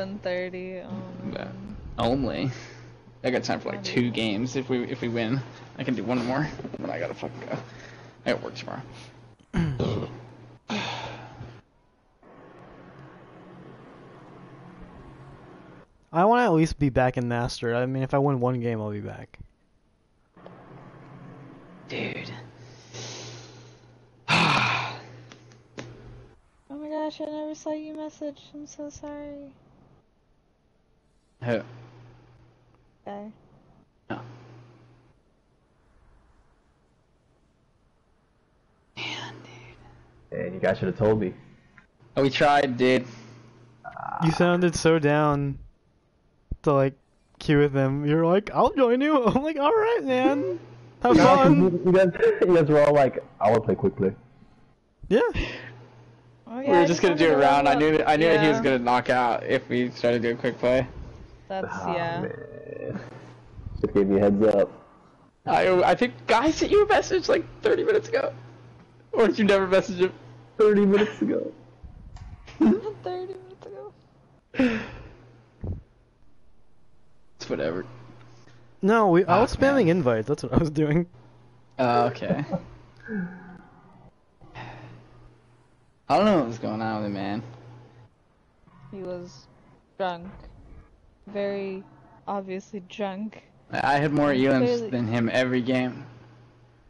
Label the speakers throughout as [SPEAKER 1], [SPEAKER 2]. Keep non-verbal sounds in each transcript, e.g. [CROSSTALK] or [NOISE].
[SPEAKER 1] 7:30. Oh
[SPEAKER 2] Yeah.
[SPEAKER 1] Um,
[SPEAKER 2] Only. I got time for like two games. If we if we win, I can do one more. Then I gotta fucking go. I got work tomorrow. [CLEARS THROAT]
[SPEAKER 3] I want to at least be back in Master. I mean, if I win one game, I'll be back.
[SPEAKER 2] Dude. [SIGHS]
[SPEAKER 1] Oh my gosh, I never saw you message. I'm so sorry.
[SPEAKER 2] Who?
[SPEAKER 1] Okay.
[SPEAKER 2] No.
[SPEAKER 4] Man, you guys should have told me.
[SPEAKER 2] Oh, we tried, dude.
[SPEAKER 3] You sounded so down to like queue with them. You're like, I'll join you. [LAUGHS] I'm like, all right, man. Have
[SPEAKER 4] No, 'cause
[SPEAKER 3] fun.
[SPEAKER 4] You, [LAUGHS] you guys, you guys were all like, I want to play quick play.
[SPEAKER 3] Yeah.
[SPEAKER 1] Oh, yeah
[SPEAKER 2] we
[SPEAKER 1] were
[SPEAKER 2] just gonna do a
[SPEAKER 1] to
[SPEAKER 2] round. I knew. I knew that he was gonna knock out if we started doing quick play.
[SPEAKER 1] That's
[SPEAKER 4] Ah,
[SPEAKER 1] yeah.
[SPEAKER 4] man. Just gave me a heads up.
[SPEAKER 2] I I think Guy sent you a message like 30 minutes ago, or did you never message him?
[SPEAKER 4] 30 minutes ago. [LAUGHS]
[SPEAKER 1] 30 minutes ago. [SIGHS]
[SPEAKER 2] It's whatever.
[SPEAKER 3] No, we. I was
[SPEAKER 2] Fuck, man.
[SPEAKER 3] spamming invites. That's what I was doing.
[SPEAKER 2] Oh, okay. [SIGHS] I don't know what was going on with him, man.
[SPEAKER 1] He was drunk. Very obviously drunk.
[SPEAKER 2] I had more elims than him every game,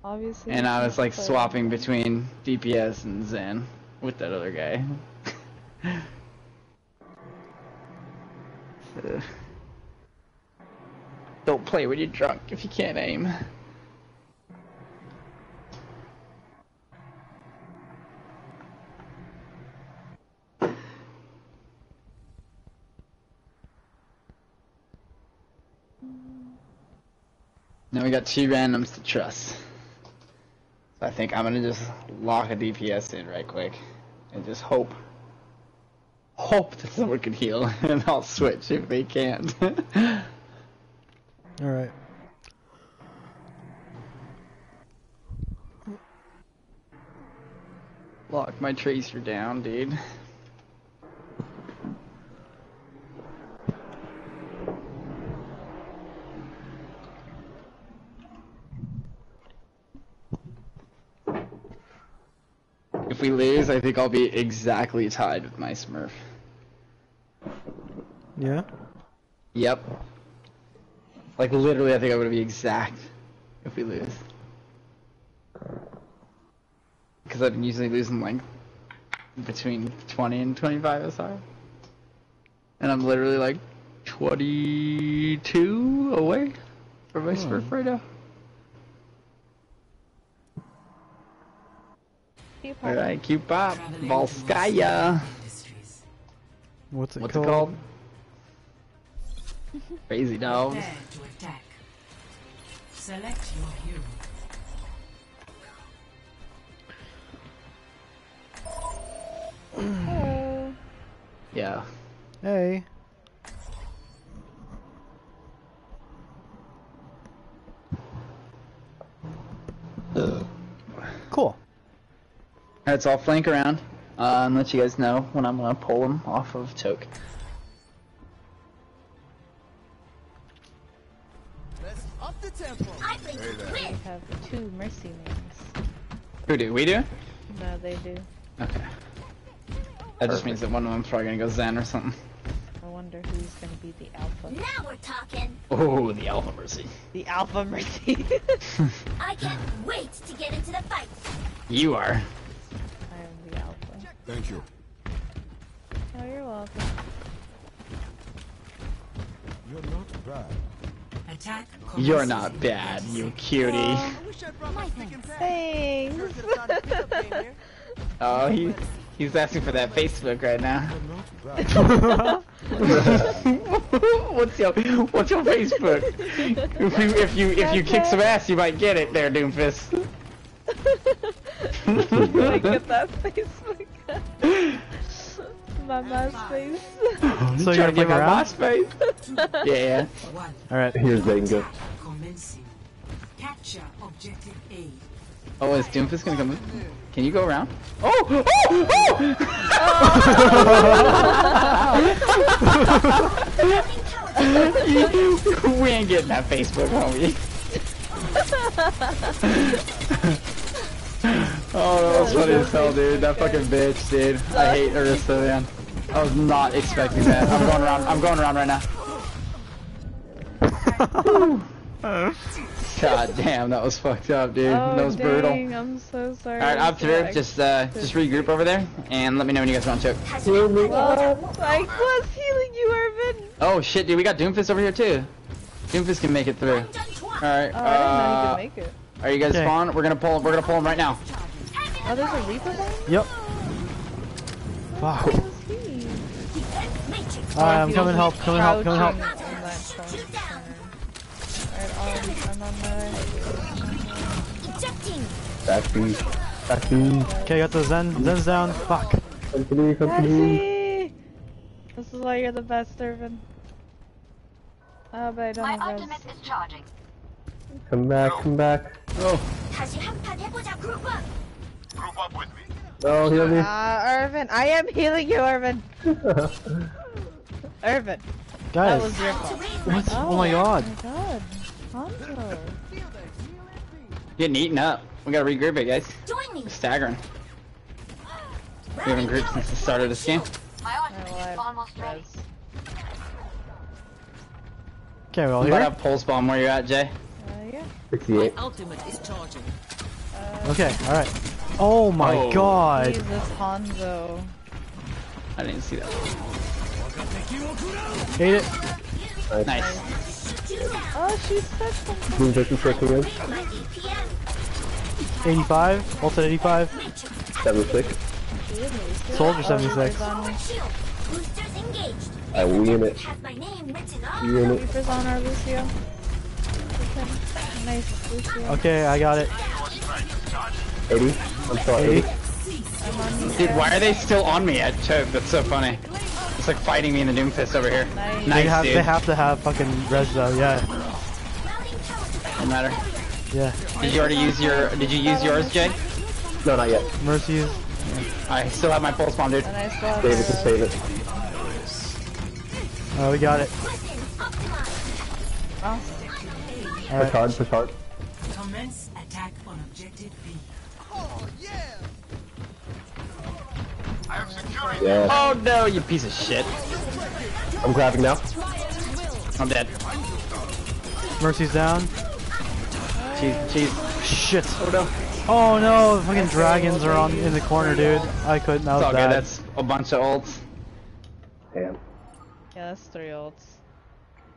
[SPEAKER 1] Obviously.
[SPEAKER 2] and I was like
[SPEAKER 1] play.
[SPEAKER 2] swapping between DPS and Zen with that other guy. [LAUGHS] Don't play when you're drunk if you can't aim. We got two randoms to trust. So I think I'm gonna just lock a DPS in right quick and just hope. Hope that someone can heal [LAUGHS] and I'll switch if they can't. [LAUGHS]
[SPEAKER 3] All right.
[SPEAKER 2] Lock my tracer down, dude. If we lose, I think I'll be exactly tied with my Smurf.
[SPEAKER 3] Yeah.
[SPEAKER 2] Yep. Like literally, I think I'm gonna be exact if we lose. Because I've been usually losing like between 20 and 25 SR. And I'm literally like 22 away from my oh. Smurf right now.
[SPEAKER 1] Keep hard.
[SPEAKER 2] Alright, cute pop. Volskaya.
[SPEAKER 3] What's it
[SPEAKER 2] What's
[SPEAKER 3] called?
[SPEAKER 2] it called? Crazy dogs.
[SPEAKER 5] Prepare to attack. Select your hero.
[SPEAKER 1] Hello. [CLEARS THROAT]
[SPEAKER 2] Yeah.
[SPEAKER 3] Hey. Cool.
[SPEAKER 2] Alright, so I'll flank around uh, and let you guys know when I'm gonna pull him off of Toke.
[SPEAKER 1] I think we have two mercy names.
[SPEAKER 2] Who do? We do?
[SPEAKER 1] No, they do.
[SPEAKER 2] Okay. That just means that one of them's probably gonna go Zen or something.
[SPEAKER 1] I wonder who's gonna be the alpha.
[SPEAKER 6] Now we're talking.
[SPEAKER 2] Oh, the Alpha Mercy.
[SPEAKER 1] The alpha mercy. [LAUGHS]
[SPEAKER 6] I can't wait to get into the fight.
[SPEAKER 2] You are.
[SPEAKER 1] I am the alpha.
[SPEAKER 7] Thank you.
[SPEAKER 1] Oh, you're welcome.
[SPEAKER 7] You're not bad.
[SPEAKER 5] Attack.
[SPEAKER 2] You're not bad, you
[SPEAKER 5] second.
[SPEAKER 2] cutie.
[SPEAKER 6] Oh, my thanks.
[SPEAKER 1] Thanks. [LAUGHS]
[SPEAKER 2] Oh, he he's asking for that Facebook right now.
[SPEAKER 7] You're not bad. [LAUGHS]
[SPEAKER 2] what's your what's your Facebook? If you if you if you kick some ass, you might get it there, Doomfist. [LAUGHS]
[SPEAKER 1] I get [LAUGHS] that Facebook. My MySpace.
[SPEAKER 3] So you're
[SPEAKER 2] to get
[SPEAKER 3] fucking
[SPEAKER 2] my boss face? [LAUGHS] yeah.
[SPEAKER 3] All right.
[SPEAKER 4] Here's Zenga.
[SPEAKER 5] Capture objective A.
[SPEAKER 2] Oh, is Doomfist gonna come? in? Can you go around? Oh! Oh! Oh! [LAUGHS] we ain't getting that Facebook, homie. Oh, that was funny as hell, dude. That fucking bitch, dude. I hate Orisa, man. I was not expecting that. I'm going around. I'm going around right now. [LAUGHS] God damn, that was fucked up, dude.
[SPEAKER 1] Oh,
[SPEAKER 2] that was brutal.
[SPEAKER 1] I'm so sorry.
[SPEAKER 2] Alright, up through.
[SPEAKER 1] Yeah,
[SPEAKER 2] Just uh, just regroup over there, and let me know when you guys want to.
[SPEAKER 1] Well, I was healing you, Irvin.
[SPEAKER 2] Oh shit, dude, we got Doomfist over here too. Doomfist can make it through. Alright,
[SPEAKER 1] Oh, I didn't know
[SPEAKER 2] uh,
[SPEAKER 1] you could make it.
[SPEAKER 2] Are you guys
[SPEAKER 3] Okay.
[SPEAKER 2] spawn? We're gonna pull. We're gonna pull him right now.
[SPEAKER 1] Oh, there's a Reaper one?
[SPEAKER 3] Yep. Fuck.
[SPEAKER 1] Where is he?
[SPEAKER 6] Matrix.
[SPEAKER 3] Alright, I'm coming help, coming help, coming help.
[SPEAKER 1] Crouching in that corner. Alright, um, I'm on my way.
[SPEAKER 6] Ejecting.
[SPEAKER 4] Back B. Back B.
[SPEAKER 3] Okay, got the Zen. Zen's down. Fuck.
[SPEAKER 4] Company, company.
[SPEAKER 1] Mercy! This is why you're the best, Irvin. Oh, but I don't have res.
[SPEAKER 6] is charging.
[SPEAKER 4] Come back, come back.
[SPEAKER 6] No. Group up with me.
[SPEAKER 4] No, heal me.
[SPEAKER 1] Ah, uh, Irvin, I am healing you, Irvin. [LAUGHS] Irvin.
[SPEAKER 3] Guys, that
[SPEAKER 1] was your fault.
[SPEAKER 3] What's, oh, oh my oh, god.
[SPEAKER 1] Oh my god.
[SPEAKER 2] Getting eaten up. We gotta regroup it, guys.
[SPEAKER 6] Join me.
[SPEAKER 2] Staggering. We haven't grouped since the start of this game.
[SPEAKER 3] Okay, well.
[SPEAKER 2] You gotta pulse bomb where you're at, Jay.
[SPEAKER 1] Uh, yeah.
[SPEAKER 4] 68.
[SPEAKER 5] Ultimate is charging.
[SPEAKER 3] Okay, alright. Oh my
[SPEAKER 2] Oh.
[SPEAKER 3] god.
[SPEAKER 1] Jesus, Hanzo.
[SPEAKER 2] I didn't see that.
[SPEAKER 3] Hate it.
[SPEAKER 2] Nice.
[SPEAKER 1] Oh, she said something.
[SPEAKER 4] Doom Jason circling in.
[SPEAKER 3] 85. Ult at 85.
[SPEAKER 4] 76.
[SPEAKER 3] Soldier
[SPEAKER 1] Oh,
[SPEAKER 3] 76.
[SPEAKER 1] Reaper's on,
[SPEAKER 6] Shield. Boosters engaged.
[SPEAKER 4] I win it.
[SPEAKER 6] Have my name written up.
[SPEAKER 4] Win it.
[SPEAKER 1] Reaper's on our Lucio. Okay. Nice,
[SPEAKER 3] Okay, I got it.
[SPEAKER 4] 80. I'm sorry.
[SPEAKER 3] 80.
[SPEAKER 4] 80.
[SPEAKER 1] I'm on you.
[SPEAKER 2] Dude, why are they still on me at choke? That's so funny. It's like fighting me in the Doomfist over here.
[SPEAKER 1] Nice.
[SPEAKER 3] They have
[SPEAKER 2] dude.
[SPEAKER 3] they have to have fucking res though, yeah.
[SPEAKER 2] No matter.
[SPEAKER 3] Yeah.
[SPEAKER 2] Did you already use your? Did you use yours, Jay?
[SPEAKER 4] No, not yet.
[SPEAKER 3] Mercy's.
[SPEAKER 2] I still have my pulse bomb, dude.
[SPEAKER 1] And I still have
[SPEAKER 4] Save it, just save it.
[SPEAKER 3] Oh, we got it.
[SPEAKER 1] Oh,
[SPEAKER 4] Push
[SPEAKER 3] Alright.
[SPEAKER 4] hard, push hard.
[SPEAKER 5] Commence attack on objective B.
[SPEAKER 4] Oh, Yeah. I am securing.
[SPEAKER 2] Oh no, you piece of shit.
[SPEAKER 4] I'm grabbing now.
[SPEAKER 2] I'm dead.
[SPEAKER 3] Mercy's down.
[SPEAKER 2] Cheese, cheese.
[SPEAKER 3] Shit.
[SPEAKER 2] Oh no.
[SPEAKER 3] Oh no, the fucking dragons are on in the corner, dude. I couldn't. That was
[SPEAKER 2] all good.
[SPEAKER 3] bad.
[SPEAKER 2] That's a bunch of ults.
[SPEAKER 4] Damn.
[SPEAKER 1] yeah, that's three ults.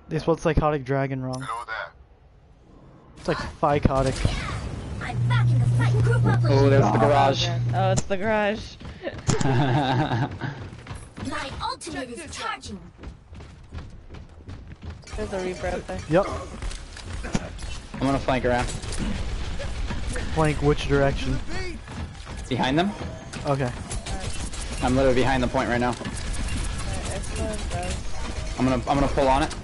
[SPEAKER 3] They spelled psychotic dragon wrong. It's like psychotic.
[SPEAKER 6] I'm back in the fight. Group up.
[SPEAKER 2] Oh, there's the garage.
[SPEAKER 1] Oh, it's the garage. [LAUGHS]
[SPEAKER 6] My ultimate is charging.
[SPEAKER 1] There's a Reaper out there.
[SPEAKER 3] Yep.
[SPEAKER 2] I'm gonna flank around.
[SPEAKER 3] Flank which direction?
[SPEAKER 2] Behind them?
[SPEAKER 3] Okay.
[SPEAKER 2] I'm literally behind the point right now.
[SPEAKER 1] Alright, I still have res.
[SPEAKER 2] I'm gonna I'm gonna pull on it.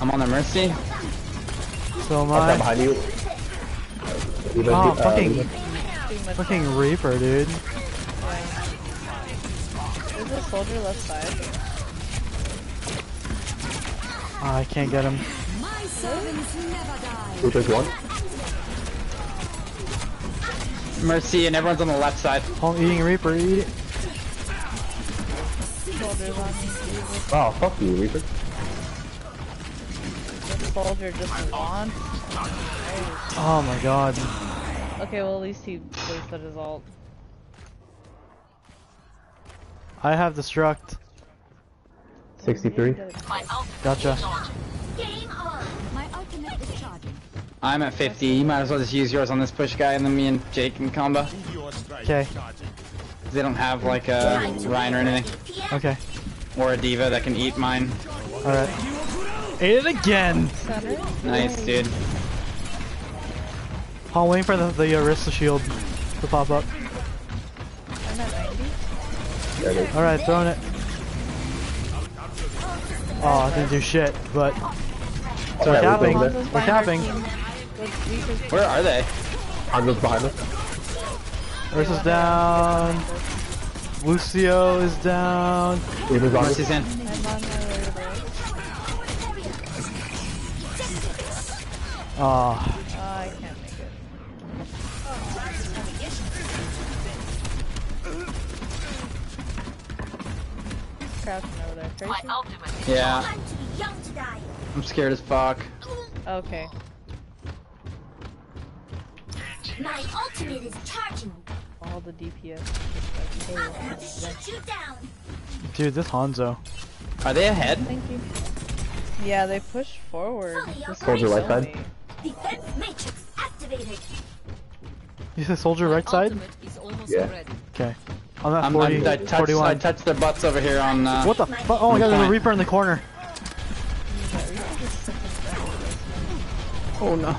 [SPEAKER 2] I'm on the mercy.
[SPEAKER 3] So am
[SPEAKER 4] I'll stand
[SPEAKER 3] I.
[SPEAKER 4] behind you. Even,
[SPEAKER 3] Oh,
[SPEAKER 4] uh,
[SPEAKER 3] fucking,
[SPEAKER 4] even-
[SPEAKER 3] fucking Reaper, dude.
[SPEAKER 1] There's a soldier left side.
[SPEAKER 3] Oh, I can't get him.
[SPEAKER 4] Reaper's one.
[SPEAKER 2] Mercy and everyone's on the left side.
[SPEAKER 3] Oh, eating Reaper, eat it.
[SPEAKER 1] Soldiers on me. Jesus,
[SPEAKER 4] Oh, fuck you, Reaper.
[SPEAKER 1] This soldier just wants.
[SPEAKER 3] Oh my god.
[SPEAKER 1] Okay, well at least he wasted his ult.
[SPEAKER 3] I have destruct.
[SPEAKER 4] 63.
[SPEAKER 3] Gotcha.
[SPEAKER 6] Game on. My ultimate is charging.
[SPEAKER 2] I'm at 50. You might as well just use yours on this push guy and then me and Jake can combo.
[SPEAKER 3] Okay.
[SPEAKER 2] They don't have like a Rein or anything.
[SPEAKER 3] Okay.
[SPEAKER 2] Or a D.Va that can eat mine.
[SPEAKER 3] Alright. Ate it again!
[SPEAKER 1] Center?
[SPEAKER 2] Nice, dude.
[SPEAKER 3] I'm waiting for the, the Orisa shield to pop up.
[SPEAKER 1] I'm at 90.
[SPEAKER 4] There it is.
[SPEAKER 3] Alright, throwing it. Oh, I didn't do shit, but. So we're
[SPEAKER 4] Yeah, we're
[SPEAKER 3] capping.
[SPEAKER 4] good.
[SPEAKER 1] Hanzo's
[SPEAKER 3] We're
[SPEAKER 1] behind
[SPEAKER 3] capping.
[SPEAKER 1] team. With Reaper's
[SPEAKER 2] Where are they?
[SPEAKER 4] Hanzo's behind us.
[SPEAKER 3] Ursa's down. Lucio is down.
[SPEAKER 4] Reaper's.
[SPEAKER 2] Mercy's in.
[SPEAKER 1] Oh, I can't make it. Crouching over there. Tracy?
[SPEAKER 2] Yeah,
[SPEAKER 6] I'm too young to die.
[SPEAKER 2] I'm scared as fuck.
[SPEAKER 1] Okay.
[SPEAKER 6] My ultimate is charging.
[SPEAKER 1] All the DPS.
[SPEAKER 6] I'm going to shoot you down.
[SPEAKER 3] dude, this Hanzo.
[SPEAKER 2] Are they ahead?
[SPEAKER 1] Thank you. Yeah, they push forward. for
[SPEAKER 4] Soldier right side.
[SPEAKER 1] Me.
[SPEAKER 6] Defense matrix activated.
[SPEAKER 3] You said soldier right side?
[SPEAKER 4] Yeah.
[SPEAKER 3] Okay. I'm at
[SPEAKER 2] I'm,
[SPEAKER 3] 40,
[SPEAKER 2] I'm, I, touched, I
[SPEAKER 3] 41.
[SPEAKER 2] touched their butts over here on. Uh,
[SPEAKER 3] What the fuck? Oh my god, there's a Reaper in the corner.
[SPEAKER 2] Oh no.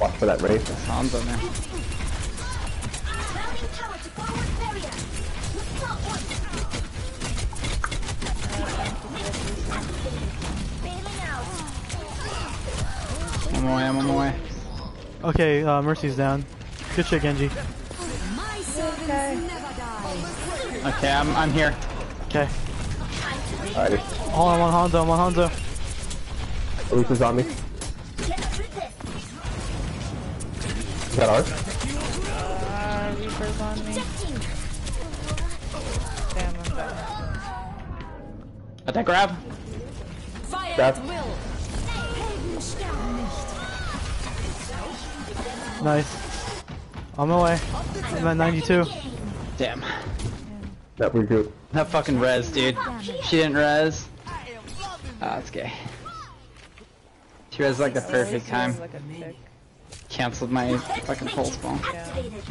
[SPEAKER 4] Watch for that race.
[SPEAKER 2] Hanzo, man.
[SPEAKER 6] Routing
[SPEAKER 2] on my way, I'm on my way.
[SPEAKER 3] Okay, uh, Mercy's down. Good shit, Genji.
[SPEAKER 2] Okay, I'm, I'm here.
[SPEAKER 3] Okay.
[SPEAKER 4] Alrighty.
[SPEAKER 3] Oh, I'm on Hanzo, I'm on Hanzo.
[SPEAKER 4] Reaper's on me.
[SPEAKER 6] Get through.
[SPEAKER 4] Is that ours?
[SPEAKER 1] Uh, Reaper's on me. Damn, I'm down.
[SPEAKER 2] Attack grab.
[SPEAKER 4] Grab.
[SPEAKER 3] Nice. On my way. I'm at 92.
[SPEAKER 2] Damn.
[SPEAKER 4] That regroup.
[SPEAKER 2] That fucking res, dude. She didn't res. Ah, that's gay. She res like the perfect time.
[SPEAKER 1] Like a tick.
[SPEAKER 2] Cancelled my fucking pulse bomb.
[SPEAKER 6] Activated.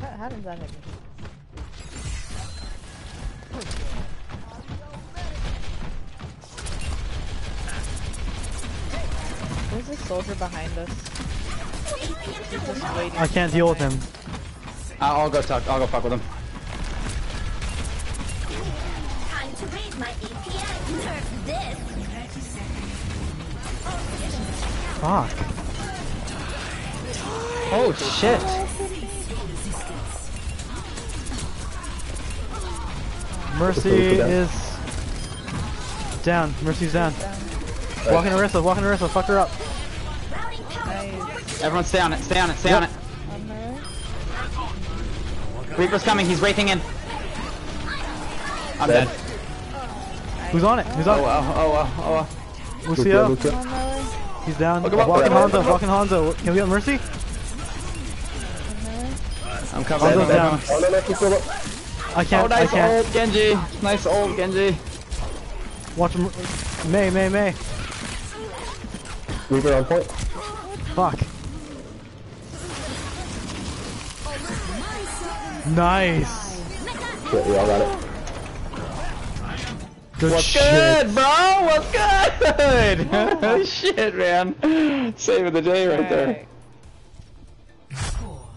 [SPEAKER 1] How, how does that hit There's a soldier behind us. He's just waiting.
[SPEAKER 3] I can't deal with him.
[SPEAKER 2] I'll I'll go talk. I'll go fuck with him.
[SPEAKER 6] Time to raise my APM. Nerf this.
[SPEAKER 3] Fuck.
[SPEAKER 2] Oh shit.
[SPEAKER 3] Mercy
[SPEAKER 4] Mercy's down.
[SPEAKER 3] is down. Mercy's down. Walking Orisa, walking Orisa, fuck her up.
[SPEAKER 6] Routing power.
[SPEAKER 1] Nice.
[SPEAKER 2] Everyone stay on it. Stay on it. Stay on it. Reaper's coming. He's wraithing in. I'm
[SPEAKER 4] Dead.
[SPEAKER 2] dead.
[SPEAKER 3] Who's on it? Who's
[SPEAKER 2] Oh
[SPEAKER 3] on it?
[SPEAKER 2] well. Oh well. Oh well.
[SPEAKER 3] Lucio?
[SPEAKER 4] Lucio.
[SPEAKER 3] He's down.
[SPEAKER 2] Look
[SPEAKER 3] Walking
[SPEAKER 2] look up,
[SPEAKER 3] Hanzo,
[SPEAKER 2] look him up.
[SPEAKER 3] walking Hanzo. Can we get Mercy?
[SPEAKER 2] I'm coming.
[SPEAKER 3] Hanzo's down.
[SPEAKER 4] Oh no, no, he's still up.
[SPEAKER 3] I
[SPEAKER 2] Oh,
[SPEAKER 3] can't, I
[SPEAKER 2] nice
[SPEAKER 3] can't.
[SPEAKER 2] old Genji. Nice old Genji.
[SPEAKER 3] Watch him. May, May, May.
[SPEAKER 4] Reaper on point.
[SPEAKER 3] Nice.
[SPEAKER 4] Shit, we all got it.
[SPEAKER 3] Good
[SPEAKER 2] What's
[SPEAKER 3] shit.
[SPEAKER 2] good, bro? What's good? [LAUGHS] [LAUGHS] Shit, man. Saving the day right there.
[SPEAKER 1] Alright.
[SPEAKER 5] Score.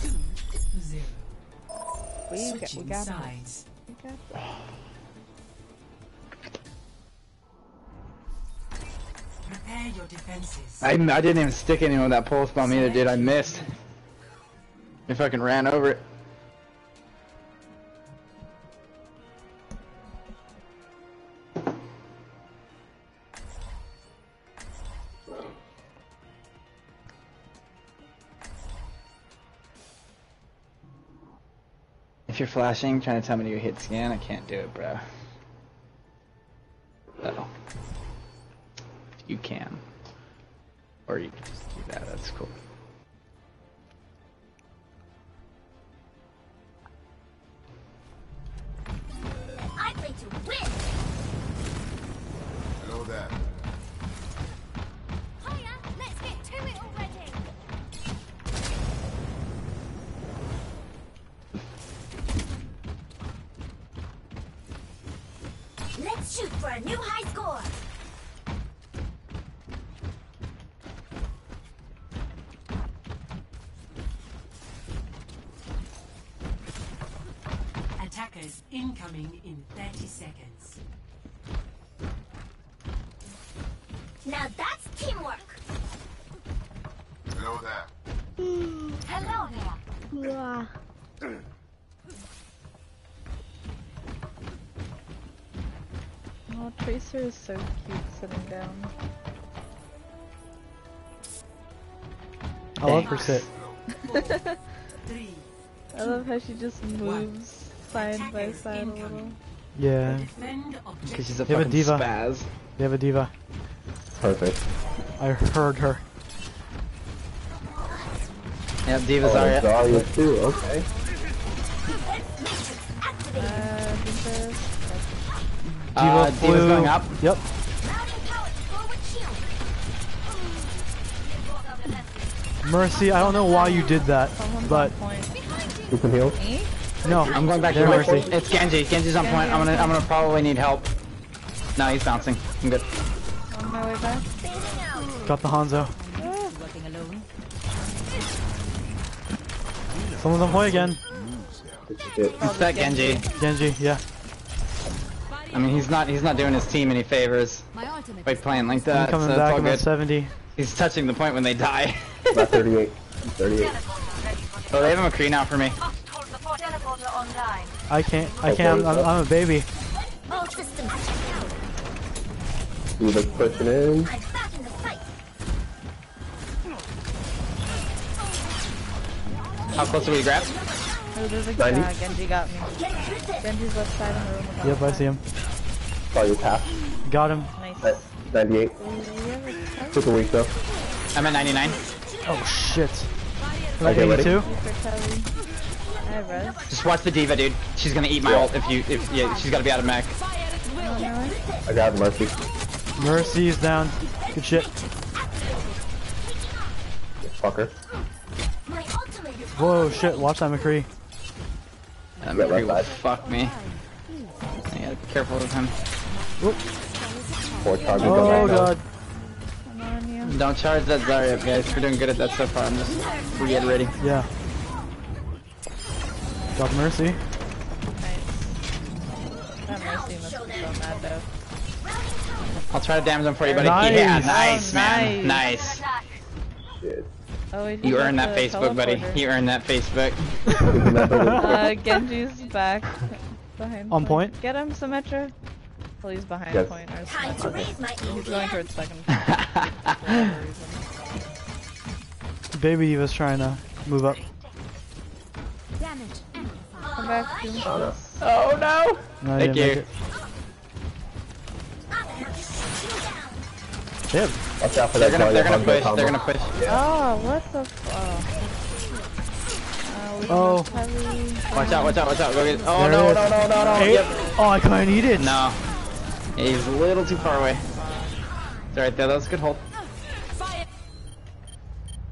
[SPEAKER 5] Two to zero.
[SPEAKER 1] We got, we got
[SPEAKER 5] sides.
[SPEAKER 1] We got.
[SPEAKER 5] Prepare your defenses.
[SPEAKER 2] I, I didn't even stick anyone with that pulse bomb either, dude. I missed. I fucking ran over it. If you're flashing, trying to tell me to hit scan, I can't do it, bro. Oh. You can. Or you can just do that, that's cool.
[SPEAKER 1] So cute sitting down.
[SPEAKER 3] I love her sit. [LAUGHS]
[SPEAKER 1] I love how she just moves side by side a little.
[SPEAKER 3] Yeah.
[SPEAKER 5] Defend
[SPEAKER 2] Because
[SPEAKER 5] objective.
[SPEAKER 2] she's a
[SPEAKER 3] You have a
[SPEAKER 2] fucking
[SPEAKER 3] D.Va.
[SPEAKER 2] spaz.
[SPEAKER 3] You have a D.Va.
[SPEAKER 4] Perfect.
[SPEAKER 3] I heard her.
[SPEAKER 2] Yep, D.Va's
[SPEAKER 4] Oh,
[SPEAKER 2] Zarya.
[SPEAKER 4] Zarya too, okay.
[SPEAKER 1] Uh, Princess.
[SPEAKER 3] D.Va
[SPEAKER 2] Uh,
[SPEAKER 3] flew.
[SPEAKER 2] D.Va's going up.
[SPEAKER 3] Yep.
[SPEAKER 6] Routing power. Forward shield.
[SPEAKER 3] Mercy, I don't know why you did that,
[SPEAKER 1] Someone's
[SPEAKER 3] but.
[SPEAKER 4] You can heal.
[SPEAKER 1] Me?
[SPEAKER 3] no.
[SPEAKER 2] I'm going back to
[SPEAKER 3] There,
[SPEAKER 2] my
[SPEAKER 3] Mercy.
[SPEAKER 2] It's Genji. Genji's on
[SPEAKER 1] Genji
[SPEAKER 2] point. I'm gonna, I'm gonna probably need help. No, he's bouncing. I'm good.
[SPEAKER 1] On my way back.
[SPEAKER 3] Got the Hanzo.
[SPEAKER 5] Working alone.
[SPEAKER 3] Someone's on point again.
[SPEAKER 2] It's that Genji.
[SPEAKER 3] Genji, yeah.
[SPEAKER 2] I mean, he's not, he's not doing his team any favors by playing like
[SPEAKER 3] I'm
[SPEAKER 2] that. So
[SPEAKER 3] coming
[SPEAKER 2] it's
[SPEAKER 3] back.
[SPEAKER 2] all good.
[SPEAKER 3] 70.
[SPEAKER 2] He's touching the point when they die. [LAUGHS]
[SPEAKER 4] About 38. 38.
[SPEAKER 2] oh, they have a McCree now for me.
[SPEAKER 3] I can't. I can't. I'm, I'm, I'm a baby.
[SPEAKER 6] All systems check out.
[SPEAKER 4] D.Va's pushing in.
[SPEAKER 6] I'm back in the fight.
[SPEAKER 2] How close do we grab?
[SPEAKER 1] Oh, there's a
[SPEAKER 4] 90.
[SPEAKER 1] uh, Genji got me.
[SPEAKER 6] Get with it.
[SPEAKER 1] Genji's left side in the room.
[SPEAKER 3] Yep, I see him.
[SPEAKER 4] Zarya's half.
[SPEAKER 3] Got him.
[SPEAKER 1] Nice.
[SPEAKER 4] At 98.
[SPEAKER 1] Ooh, we have a Telly
[SPEAKER 4] Took a week though.
[SPEAKER 2] I'm at 99.
[SPEAKER 3] Oh shit.
[SPEAKER 4] Okay, ready?
[SPEAKER 3] 82?
[SPEAKER 1] for I have res.
[SPEAKER 2] Just watch the D.Va, dude. She's gonna eat my ult if you, if yeah, she's gotta be out of mech.
[SPEAKER 4] I got Mercy.
[SPEAKER 3] Mercy's down. Good shit.
[SPEAKER 4] Fucker.
[SPEAKER 6] My ultimate is
[SPEAKER 3] Whoa, shit. Watch that McCree.
[SPEAKER 2] That
[SPEAKER 4] Yeah,
[SPEAKER 2] McCree will
[SPEAKER 4] side.
[SPEAKER 2] fuck me. I gotta be careful with him.
[SPEAKER 4] Four charges
[SPEAKER 3] Oh
[SPEAKER 4] on that
[SPEAKER 3] god.
[SPEAKER 1] I'm on you.
[SPEAKER 2] Don't charge that Zarya guys. We're doing good at that so far. I'm just reiterating.
[SPEAKER 3] Yeah. Got Mercy.
[SPEAKER 1] Nice. That Mercy must be so mad though.
[SPEAKER 2] I'll try to damage him for you, buddy.
[SPEAKER 3] Nice.
[SPEAKER 2] Yeah,
[SPEAKER 3] Oh,
[SPEAKER 2] nice, man.
[SPEAKER 1] nice.
[SPEAKER 2] Nice.
[SPEAKER 4] Shit.
[SPEAKER 1] Oh,
[SPEAKER 2] You earned that Facebook, buddy. You earned that Facebook.
[SPEAKER 1] Uh, Genji's back. Behind
[SPEAKER 3] On point?
[SPEAKER 1] Get him, Symmetra. Well, he's behind
[SPEAKER 4] Yes.
[SPEAKER 1] point. Or
[SPEAKER 6] time to raise my
[SPEAKER 1] He's going towards second for whatever reason.
[SPEAKER 3] Baby D.Va's trying to move up.
[SPEAKER 6] Damage.
[SPEAKER 1] Come back, Doom.
[SPEAKER 2] oh no!
[SPEAKER 3] No,
[SPEAKER 2] Thank you.
[SPEAKER 3] It.
[SPEAKER 4] Watch out for
[SPEAKER 2] They're
[SPEAKER 4] that
[SPEAKER 2] gonna, they're gonna push.
[SPEAKER 4] combo.
[SPEAKER 2] They're gonna push.
[SPEAKER 1] Oh, what the f- oh. Uh,
[SPEAKER 3] Oh.
[SPEAKER 2] Watch out! Watch out! Watch out! Go get. Oh
[SPEAKER 3] There
[SPEAKER 2] no!
[SPEAKER 3] it
[SPEAKER 2] No! No! No! No! Yep.
[SPEAKER 3] Oh, I couldn't eat it.
[SPEAKER 2] No. He's a little too far away. It's alright there. That was a good hold.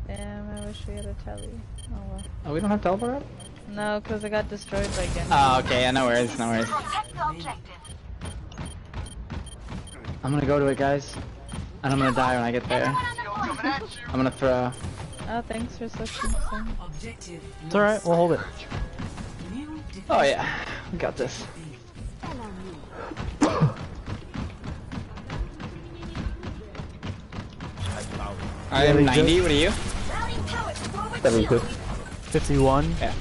[SPEAKER 1] Damn, I wish we had a telly. Oh well.
[SPEAKER 2] Oh, we don't have teleport up?
[SPEAKER 1] No, because I got destroyed by Genji.
[SPEAKER 2] Oh, okay. Yeah, no worries. No worries. I'm gonna go to it, guys. And I'm gonna die when I get there. I'm gonna throw.
[SPEAKER 1] Oh, thanks for switching. Sim.
[SPEAKER 5] Objective.
[SPEAKER 3] It's alright, we'll hold it.
[SPEAKER 2] Oh yeah, we got this. I am 90. What are you?
[SPEAKER 6] Routing power. Forward
[SPEAKER 4] 72.
[SPEAKER 3] 51.
[SPEAKER 2] Yeah.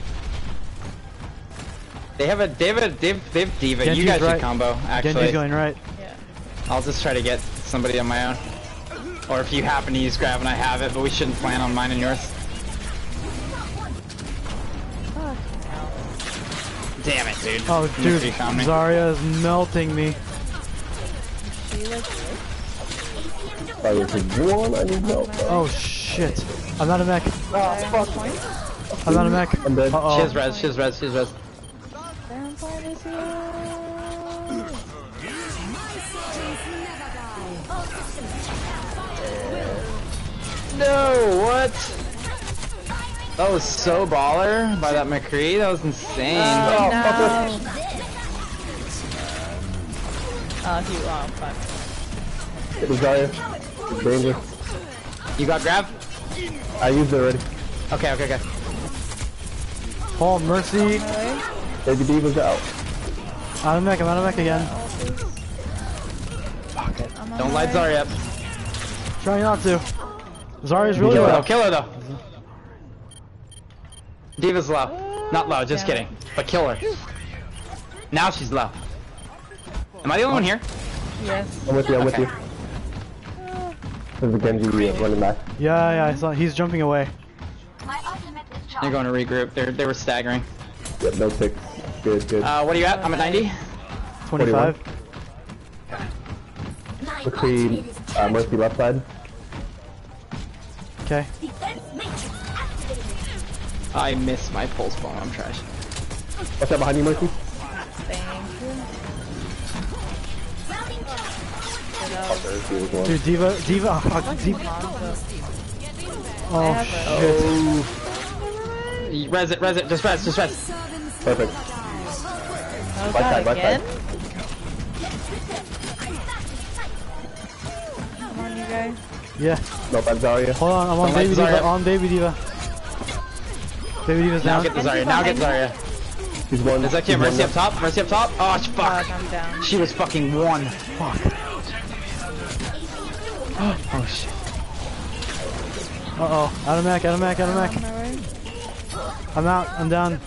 [SPEAKER 2] They have a they have a they've they've D.Va. you guys
[SPEAKER 3] right.
[SPEAKER 2] should combo. Actually,
[SPEAKER 3] Genji's going right.
[SPEAKER 1] Yeah.
[SPEAKER 2] I'll just try to get somebody on my own. Or if you happen to use grab and I have it, but we shouldn't plan on mine and yours. Damn it, dude.
[SPEAKER 3] Oh, dude.
[SPEAKER 2] three found me.
[SPEAKER 3] Zarya is melting me.
[SPEAKER 1] I like this?
[SPEAKER 4] Zarya's is one. I need help.
[SPEAKER 3] Oh, shit. I'm not a mech.
[SPEAKER 1] Diamond point?
[SPEAKER 3] I'm not a mech.
[SPEAKER 4] I'm dead.
[SPEAKER 3] Uh-oh.
[SPEAKER 2] She has res, she has res, she has res.
[SPEAKER 1] Diamond point is here.
[SPEAKER 2] No, what? That was so baller by that McCree. That was insane.
[SPEAKER 1] Oh, oh no.
[SPEAKER 4] fucker.
[SPEAKER 1] Oh, uh, he, oh, fuck.
[SPEAKER 4] Hit the Zarya. It's dangerous.
[SPEAKER 2] You got grab?
[SPEAKER 4] I used it already.
[SPEAKER 2] Okay, okay, okay.
[SPEAKER 3] Paul, Mercy.
[SPEAKER 4] Baby D.Va's out.
[SPEAKER 3] Out of mech. I'm out of mech again.
[SPEAKER 1] Oh, I'm on
[SPEAKER 2] Don't
[SPEAKER 1] my
[SPEAKER 2] light
[SPEAKER 1] way.
[SPEAKER 2] Zarya up.
[SPEAKER 3] Trying not to. Zarya's really
[SPEAKER 2] Kill her though,
[SPEAKER 3] low.
[SPEAKER 2] kill her though. D.Va's low. Not low, just
[SPEAKER 1] Damn
[SPEAKER 2] kidding. But kill her. Now she's low. Am I the only one here?
[SPEAKER 1] Yes.
[SPEAKER 4] I'm with you, I'm with
[SPEAKER 2] Okay.
[SPEAKER 4] you. There's a Genji running back.
[SPEAKER 3] Yeah, yeah, I saw. He's jumping away.
[SPEAKER 6] My ultimate is
[SPEAKER 2] They're going to regroup. They're, they were staggering.
[SPEAKER 4] Yep, no ticks. Good, good.
[SPEAKER 2] Uh, what are you at? I'm at 90.
[SPEAKER 3] 25.
[SPEAKER 6] My
[SPEAKER 4] Between uh. Mercy left side.
[SPEAKER 3] Okay.
[SPEAKER 6] Defense matrix activated.
[SPEAKER 2] I miss my pulse bomb. I'm trash.
[SPEAKER 4] What's that behind you, Mercy?
[SPEAKER 1] Thank you.
[SPEAKER 6] Routing charge.
[SPEAKER 4] Mercy was one.
[SPEAKER 3] Dude, D.Va, D.Va, oh, [LAUGHS] fuck, D.Va. Oh
[SPEAKER 1] have
[SPEAKER 3] shit. Oh.
[SPEAKER 2] Res it, res it. Just res, just res.
[SPEAKER 4] Perfect.
[SPEAKER 1] Oh
[SPEAKER 4] Right
[SPEAKER 1] god,
[SPEAKER 4] side, right
[SPEAKER 1] again?
[SPEAKER 4] side.
[SPEAKER 1] Come on, you guys.
[SPEAKER 3] Yeah.
[SPEAKER 4] No, that's Zarya.
[SPEAKER 3] Hold on, I'm on
[SPEAKER 2] Don't
[SPEAKER 3] Baby D.Va.
[SPEAKER 2] Zarya-
[SPEAKER 3] On Baby D.Va. Baby D.Va's
[SPEAKER 2] Now
[SPEAKER 3] down.
[SPEAKER 2] get the Zarya. Now get Zarya.
[SPEAKER 4] She's one.
[SPEAKER 2] Is that
[SPEAKER 4] she's
[SPEAKER 2] kid?
[SPEAKER 4] one
[SPEAKER 2] Mercy up top. Mercy up top. Oh, sh- fuck.
[SPEAKER 1] I'm down.
[SPEAKER 2] She was fucking one. Fuck. [GASPS] Oh shit.
[SPEAKER 3] Uh oh. Out of mech, out of mech, out of mech.
[SPEAKER 1] On my way.
[SPEAKER 3] I'm out, I'm down.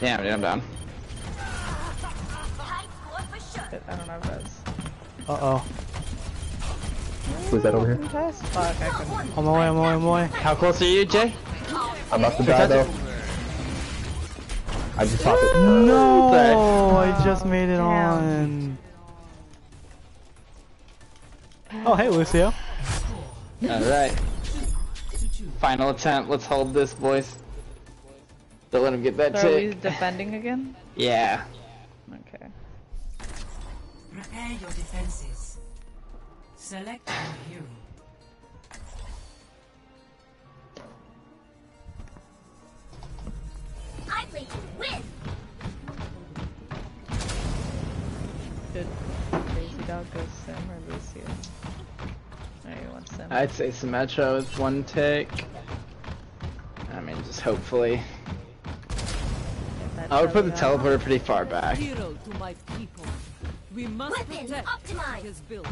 [SPEAKER 2] Damn, dude, I'm down.
[SPEAKER 6] High score for sure.
[SPEAKER 1] Shit, I don't have res.
[SPEAKER 3] Uh oh.
[SPEAKER 4] Who's that over here?
[SPEAKER 1] Fuck, I couldn't.
[SPEAKER 3] On my way, on my way, on my way.
[SPEAKER 2] How close are you, Jay?
[SPEAKER 4] I'm about to die though. I just popped it.
[SPEAKER 3] No, I just made it
[SPEAKER 1] Damn.
[SPEAKER 3] on. Oh, hey, Lucio.
[SPEAKER 2] Alright. Final attempt. Let's hold this, boys. Don't let him get that
[SPEAKER 1] So are we defending again? [LAUGHS]
[SPEAKER 2] Yeah.
[SPEAKER 1] Okay.
[SPEAKER 5] Prepare your defenses. Select your hero.
[SPEAKER 6] I play to win.
[SPEAKER 1] Should Daisy Dog go Sim or Lucio? No, you want Sim.
[SPEAKER 2] I'd say Symmetra with one tick. I mean, just hopefully. I would put the teleporter pretty far back.
[SPEAKER 8] Hero to my people. We must
[SPEAKER 6] Weapon
[SPEAKER 8] protect
[SPEAKER 6] optimized.
[SPEAKER 8] his built.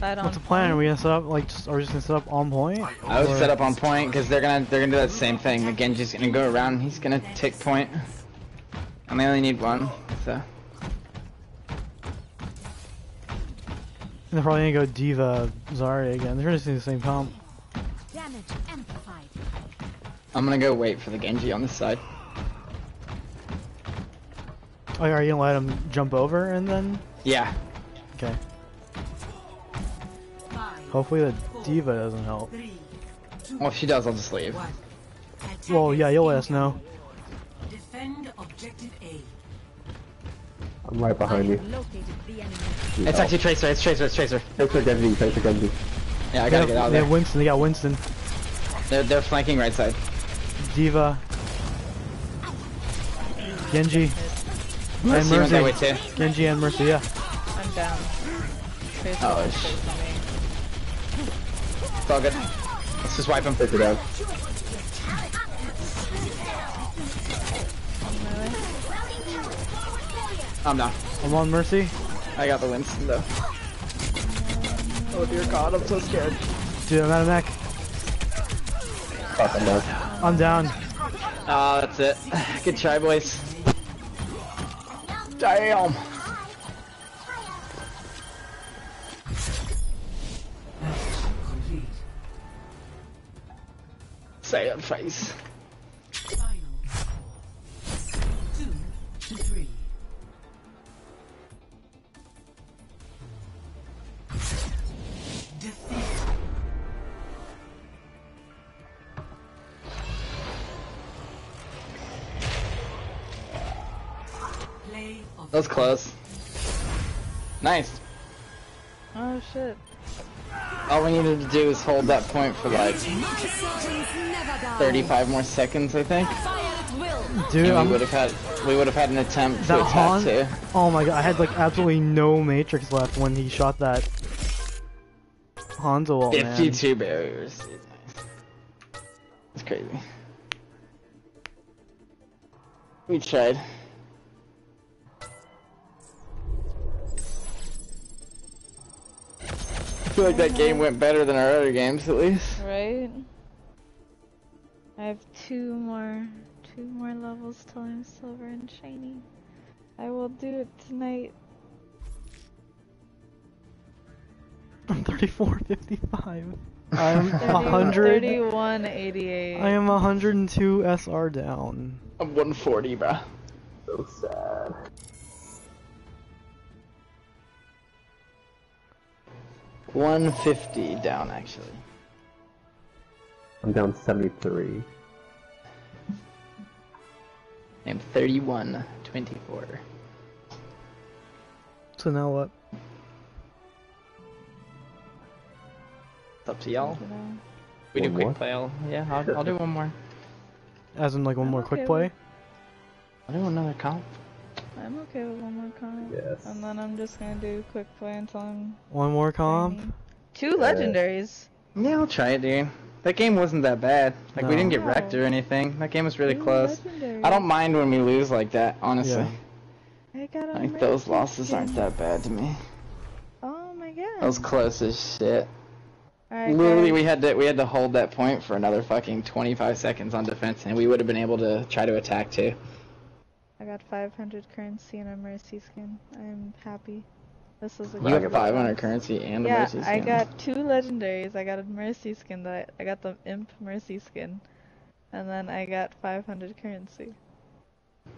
[SPEAKER 1] Fight on
[SPEAKER 3] What's the plan? Are we gonna set up like, just, are we just gonna set up on point?
[SPEAKER 2] I would
[SPEAKER 3] Or-
[SPEAKER 2] set up on point because they're gonna they're gonna do that same thing. The Genji's gonna go around. He's gonna tick point. And they only need one, so.
[SPEAKER 3] And they're probably gonna go D.Va Zarya again. They're just doing the same comp.
[SPEAKER 6] Damage amplified.
[SPEAKER 2] I'm gonna go wait for the Genji on this side.
[SPEAKER 3] Oh, are you gonna let him jump over and then?
[SPEAKER 2] Yeah.
[SPEAKER 3] Okay. Hopefully the D.Va doesn't help.
[SPEAKER 5] three,
[SPEAKER 2] Well, if she does, I'll just leave.
[SPEAKER 3] Well, yeah, you'll let us know.
[SPEAKER 5] Defend objective A.
[SPEAKER 4] I'm right behind you.
[SPEAKER 6] Located the enemy.
[SPEAKER 2] It's actually Tracer. It's Tracer. It's Tracer.
[SPEAKER 4] Take the Genji, take the Genji.
[SPEAKER 2] Yeah, I gotta
[SPEAKER 3] have,
[SPEAKER 2] get out of
[SPEAKER 3] they
[SPEAKER 2] there.
[SPEAKER 3] have Winston. They got Winston.
[SPEAKER 2] They're they're flanking right side.
[SPEAKER 3] D.Va. Genji. And
[SPEAKER 2] Mercy went that way too.
[SPEAKER 3] Genji and Mercy, yeah.
[SPEAKER 1] I'm down. Tracer
[SPEAKER 2] Oh,
[SPEAKER 1] wants
[SPEAKER 2] sh-
[SPEAKER 1] to chase me.
[SPEAKER 2] It's all good. Let's just wipe him.
[SPEAKER 4] Take her down.
[SPEAKER 2] I'm down.
[SPEAKER 3] I'm on Mercy.
[SPEAKER 2] I got the Winston though. Oh dear God, I'm so scared.
[SPEAKER 3] Dude, I'm out of mech.
[SPEAKER 4] Fuck, I'm down.
[SPEAKER 3] I'm down.
[SPEAKER 2] Ah, that's it. [SIGHS] Good try, boys. Damn. Sad face. That was close. Nice.
[SPEAKER 1] Oh shit.
[SPEAKER 2] All we needed to do is hold that point for like 35 more seconds, I think.
[SPEAKER 3] Dude,
[SPEAKER 2] And we would have had we would have had an attempt to
[SPEAKER 3] that
[SPEAKER 2] attack
[SPEAKER 3] Han.
[SPEAKER 2] too.
[SPEAKER 3] Oh my god, I had like absolutely no matrix left when he shot that Hanzo ult, man.
[SPEAKER 2] 52 barriers. It's crazy. We tried. Feel like that game went better than our other games, at least.
[SPEAKER 1] Right? I have two more, two more levels till I'm silver and shiny. I will do it tonight.
[SPEAKER 3] I'm 3455. I'm [LAUGHS]
[SPEAKER 1] 30,
[SPEAKER 3] 100.
[SPEAKER 1] 3188.
[SPEAKER 3] I am 102 SR down.
[SPEAKER 2] I'm 140, bro.
[SPEAKER 4] So sad.
[SPEAKER 2] One fifty down actually.
[SPEAKER 4] I'm down 73.
[SPEAKER 2] I'm 31, 24.
[SPEAKER 3] So now what?
[SPEAKER 2] It's up to y'all.
[SPEAKER 1] You know,
[SPEAKER 2] We do quick
[SPEAKER 4] more?
[SPEAKER 2] play. I'll, yeah, I'll, I'll do [LAUGHS] one more.
[SPEAKER 3] As in like one
[SPEAKER 1] I'm
[SPEAKER 3] more
[SPEAKER 1] okay
[SPEAKER 3] quick play?
[SPEAKER 2] I'll do another comp.
[SPEAKER 1] I'm okay with one more comp.
[SPEAKER 4] Yes.
[SPEAKER 1] And then I'm just gonna do quick play until I'm
[SPEAKER 3] One more comp?
[SPEAKER 1] shiny. Two legendaries.
[SPEAKER 2] Yeah, I'll try it, dude. That game wasn't that bad. Like we didn't get wrecked or anything. That game was really
[SPEAKER 1] Two
[SPEAKER 2] close.
[SPEAKER 1] legendaries.
[SPEAKER 2] I don't mind when we lose like that, honestly.
[SPEAKER 3] Yeah.
[SPEAKER 1] I got a
[SPEAKER 2] Like those
[SPEAKER 1] mercy
[SPEAKER 2] losses aren't that bad to me.
[SPEAKER 1] Oh my god.
[SPEAKER 2] That was close as shit.
[SPEAKER 1] Alright,
[SPEAKER 2] Literally,
[SPEAKER 1] guys.
[SPEAKER 2] we had to we had to hold that point for another fucking 25 seconds on defense, and we would have been able to try to attack too.
[SPEAKER 1] Got 500 currency and a mercy skin. I'm happy. This is a
[SPEAKER 2] You
[SPEAKER 1] good
[SPEAKER 2] have 500
[SPEAKER 1] box.
[SPEAKER 2] currency and a
[SPEAKER 1] Yeah,
[SPEAKER 2] mercy
[SPEAKER 1] I got two legendaries. I got a mercy skin that I, I got the imp mercy skin, and then I got 500 currency.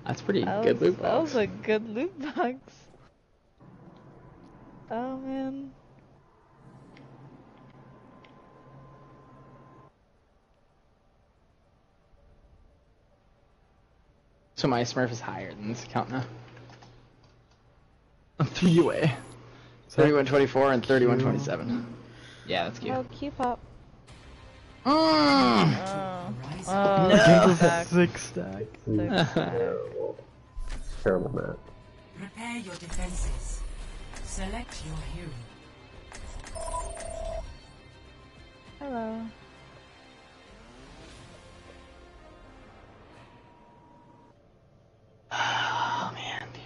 [SPEAKER 2] That's pretty
[SPEAKER 1] That
[SPEAKER 2] good
[SPEAKER 1] was,
[SPEAKER 2] loot
[SPEAKER 1] That was a good loot box. Oh man.
[SPEAKER 2] So my Smurf is higher than this account now. [LAUGHS] I'm three away.
[SPEAKER 3] So-
[SPEAKER 2] 3124 and 3127. Yeah, that's cute.
[SPEAKER 1] Oh, keep up.
[SPEAKER 2] Mm.
[SPEAKER 1] Oh. Oh,
[SPEAKER 5] up.
[SPEAKER 3] Against a six stack.
[SPEAKER 1] Six back.
[SPEAKER 4] Terrible. Terrible map.
[SPEAKER 5] Prepare your defenses. Select your hero.
[SPEAKER 1] Hello.
[SPEAKER 2] Oh man, dude.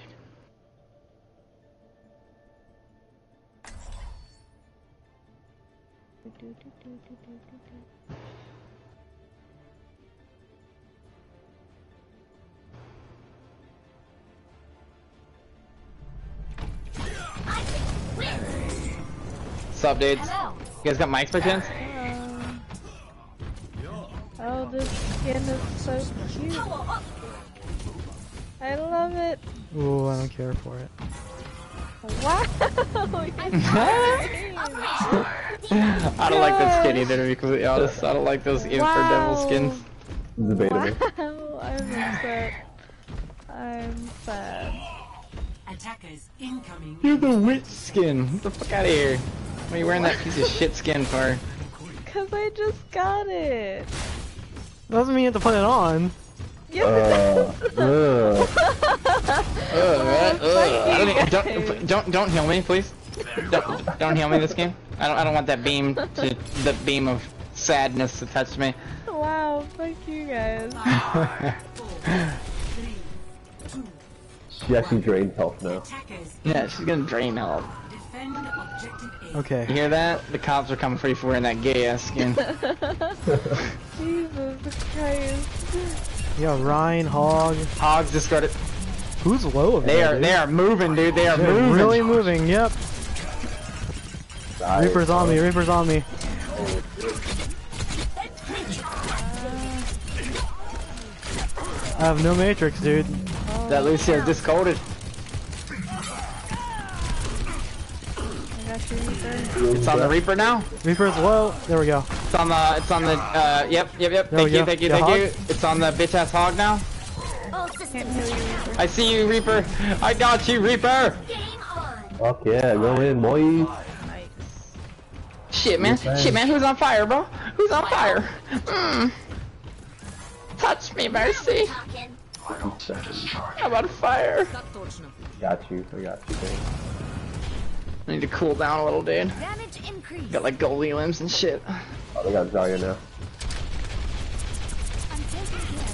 [SPEAKER 2] What's up, dudes?
[SPEAKER 6] Hello.
[SPEAKER 2] You guys got mics by chance?
[SPEAKER 1] Um, oh, this skin is so cute. I love it.
[SPEAKER 3] Ooh, I don't care for it.
[SPEAKER 1] Wow. [LAUGHS] [LAUGHS]
[SPEAKER 2] I don't like that skin either, to be completely honest. I don't like those Infer Devil
[SPEAKER 1] Wow.
[SPEAKER 2] skins.
[SPEAKER 4] Debatable.
[SPEAKER 1] wow, [LAUGHS] I'm upset. I'm sad.
[SPEAKER 5] Attackers incoming.
[SPEAKER 2] You're the witch skin. Get the fuck out of here. What are you wearing that piece of shit skin for?
[SPEAKER 1] Cause I just got it.
[SPEAKER 3] Doesn't mean you have to put it on.
[SPEAKER 1] Yes,
[SPEAKER 4] Uh, [LAUGHS]
[SPEAKER 1] it
[SPEAKER 2] don't, don't, don't, don't heal me, please. Don't, don't heal me this game. I don't, I don't want that beam to, the beam of sadness to touch me.
[SPEAKER 1] Wow, fuck you guys. [LAUGHS]
[SPEAKER 4] She actually drains health now.
[SPEAKER 2] Yeah, she's gonna drain health.
[SPEAKER 5] defend objective A.
[SPEAKER 2] You
[SPEAKER 3] Okay.
[SPEAKER 2] hear that? The cops are coming for you for wearing that gay ass skin. [LAUGHS]
[SPEAKER 1] Jesus Christ.
[SPEAKER 3] Yeah, Rein, Hog.
[SPEAKER 2] Hogs discarded.
[SPEAKER 3] Who's low over
[SPEAKER 2] They are,
[SPEAKER 3] dude?
[SPEAKER 2] they are moving, dude. They are
[SPEAKER 3] They're
[SPEAKER 2] moving.
[SPEAKER 3] really moving, yep.
[SPEAKER 4] Die.
[SPEAKER 3] Reaper's on me, Reaper's on me. I have no matrix, dude.
[SPEAKER 2] That Lucio discarded.
[SPEAKER 1] I got Reaper.
[SPEAKER 2] It's on the Reaper now.
[SPEAKER 3] Reaper's low. There we go.
[SPEAKER 2] It's on the. It's on the. Uh, yep, yep, yep.
[SPEAKER 3] There
[SPEAKER 2] Thank you,
[SPEAKER 3] go.
[SPEAKER 2] thank you,
[SPEAKER 3] Yeah,
[SPEAKER 2] thank
[SPEAKER 3] hog?
[SPEAKER 2] you. It's on the bitch ass hog now.
[SPEAKER 6] All
[SPEAKER 1] Can't
[SPEAKER 6] systems
[SPEAKER 1] heal you, Reaper.
[SPEAKER 2] I see you, Reaper. I got you, Reaper.
[SPEAKER 4] Fuck yeah, go in, boy.
[SPEAKER 2] Shit, man. Shit, man. Who's on fire, bro? Who's on fire? Mm. Touch me, Mercy. I'm on fire.
[SPEAKER 4] Got you, I got you. Dang.
[SPEAKER 2] I need to cool down a little, dude. Got like goldie limbs and shit.
[SPEAKER 4] Oh, they got Zarya now.
[SPEAKER 6] I'm taking care.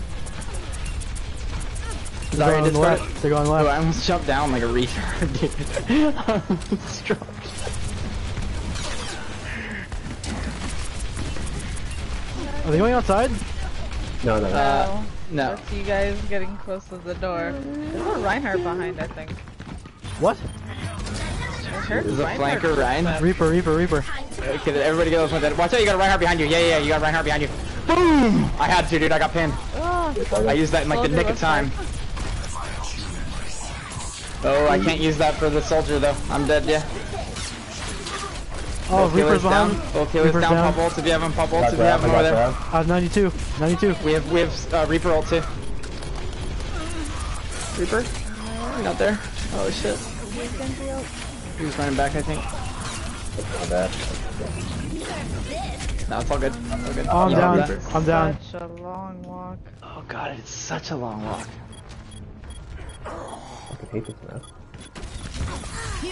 [SPEAKER 3] They're going
[SPEAKER 2] discard.
[SPEAKER 3] left. They're
[SPEAKER 2] Oh, I
[SPEAKER 3] left.
[SPEAKER 2] almost jumped down like a retard, dude. Strong. [LAUGHS]
[SPEAKER 3] Are they going outside?
[SPEAKER 4] No, no, no.
[SPEAKER 2] Uh, no.
[SPEAKER 1] That's you guys getting close to the door. There's a Reinhardt behind, I think.
[SPEAKER 3] What?
[SPEAKER 1] I
[SPEAKER 2] There's a flanker, Ryan.
[SPEAKER 3] Reaper, Reaper, Reaper.
[SPEAKER 2] Okay, everybody get those ones. Watch out, you got a Reinhardt behind you. Yeah, yeah, yeah, you got a Reinhardt behind you. Boom! I had to, dude. I got pinned.
[SPEAKER 1] Oh,
[SPEAKER 2] I used that in like the nick of time. Oh, I can't use that for the soldier though. I'm dead, yeah.
[SPEAKER 3] Oh,
[SPEAKER 2] Okay,
[SPEAKER 3] Reaper's
[SPEAKER 2] let's down.
[SPEAKER 3] behind.
[SPEAKER 2] Okay, let's
[SPEAKER 3] Reaper's
[SPEAKER 2] down.
[SPEAKER 3] down.
[SPEAKER 2] Pop ults if you have him. Pop ults if you have
[SPEAKER 4] grab,
[SPEAKER 2] him
[SPEAKER 4] I
[SPEAKER 2] over there.
[SPEAKER 4] grab.
[SPEAKER 3] Uh, 92. 92.
[SPEAKER 2] We have we have uh, Reaper ult too. Reaper? Not there. Oh shit. He was running back, I think.
[SPEAKER 4] Not bad.
[SPEAKER 2] No, it's all good. It's all good.
[SPEAKER 3] Oh, I'm
[SPEAKER 2] You
[SPEAKER 3] down.
[SPEAKER 2] have.
[SPEAKER 3] I'm down.
[SPEAKER 1] Such a long walk.
[SPEAKER 2] Oh god, it's such a long walk.
[SPEAKER 4] I fucking hate this map.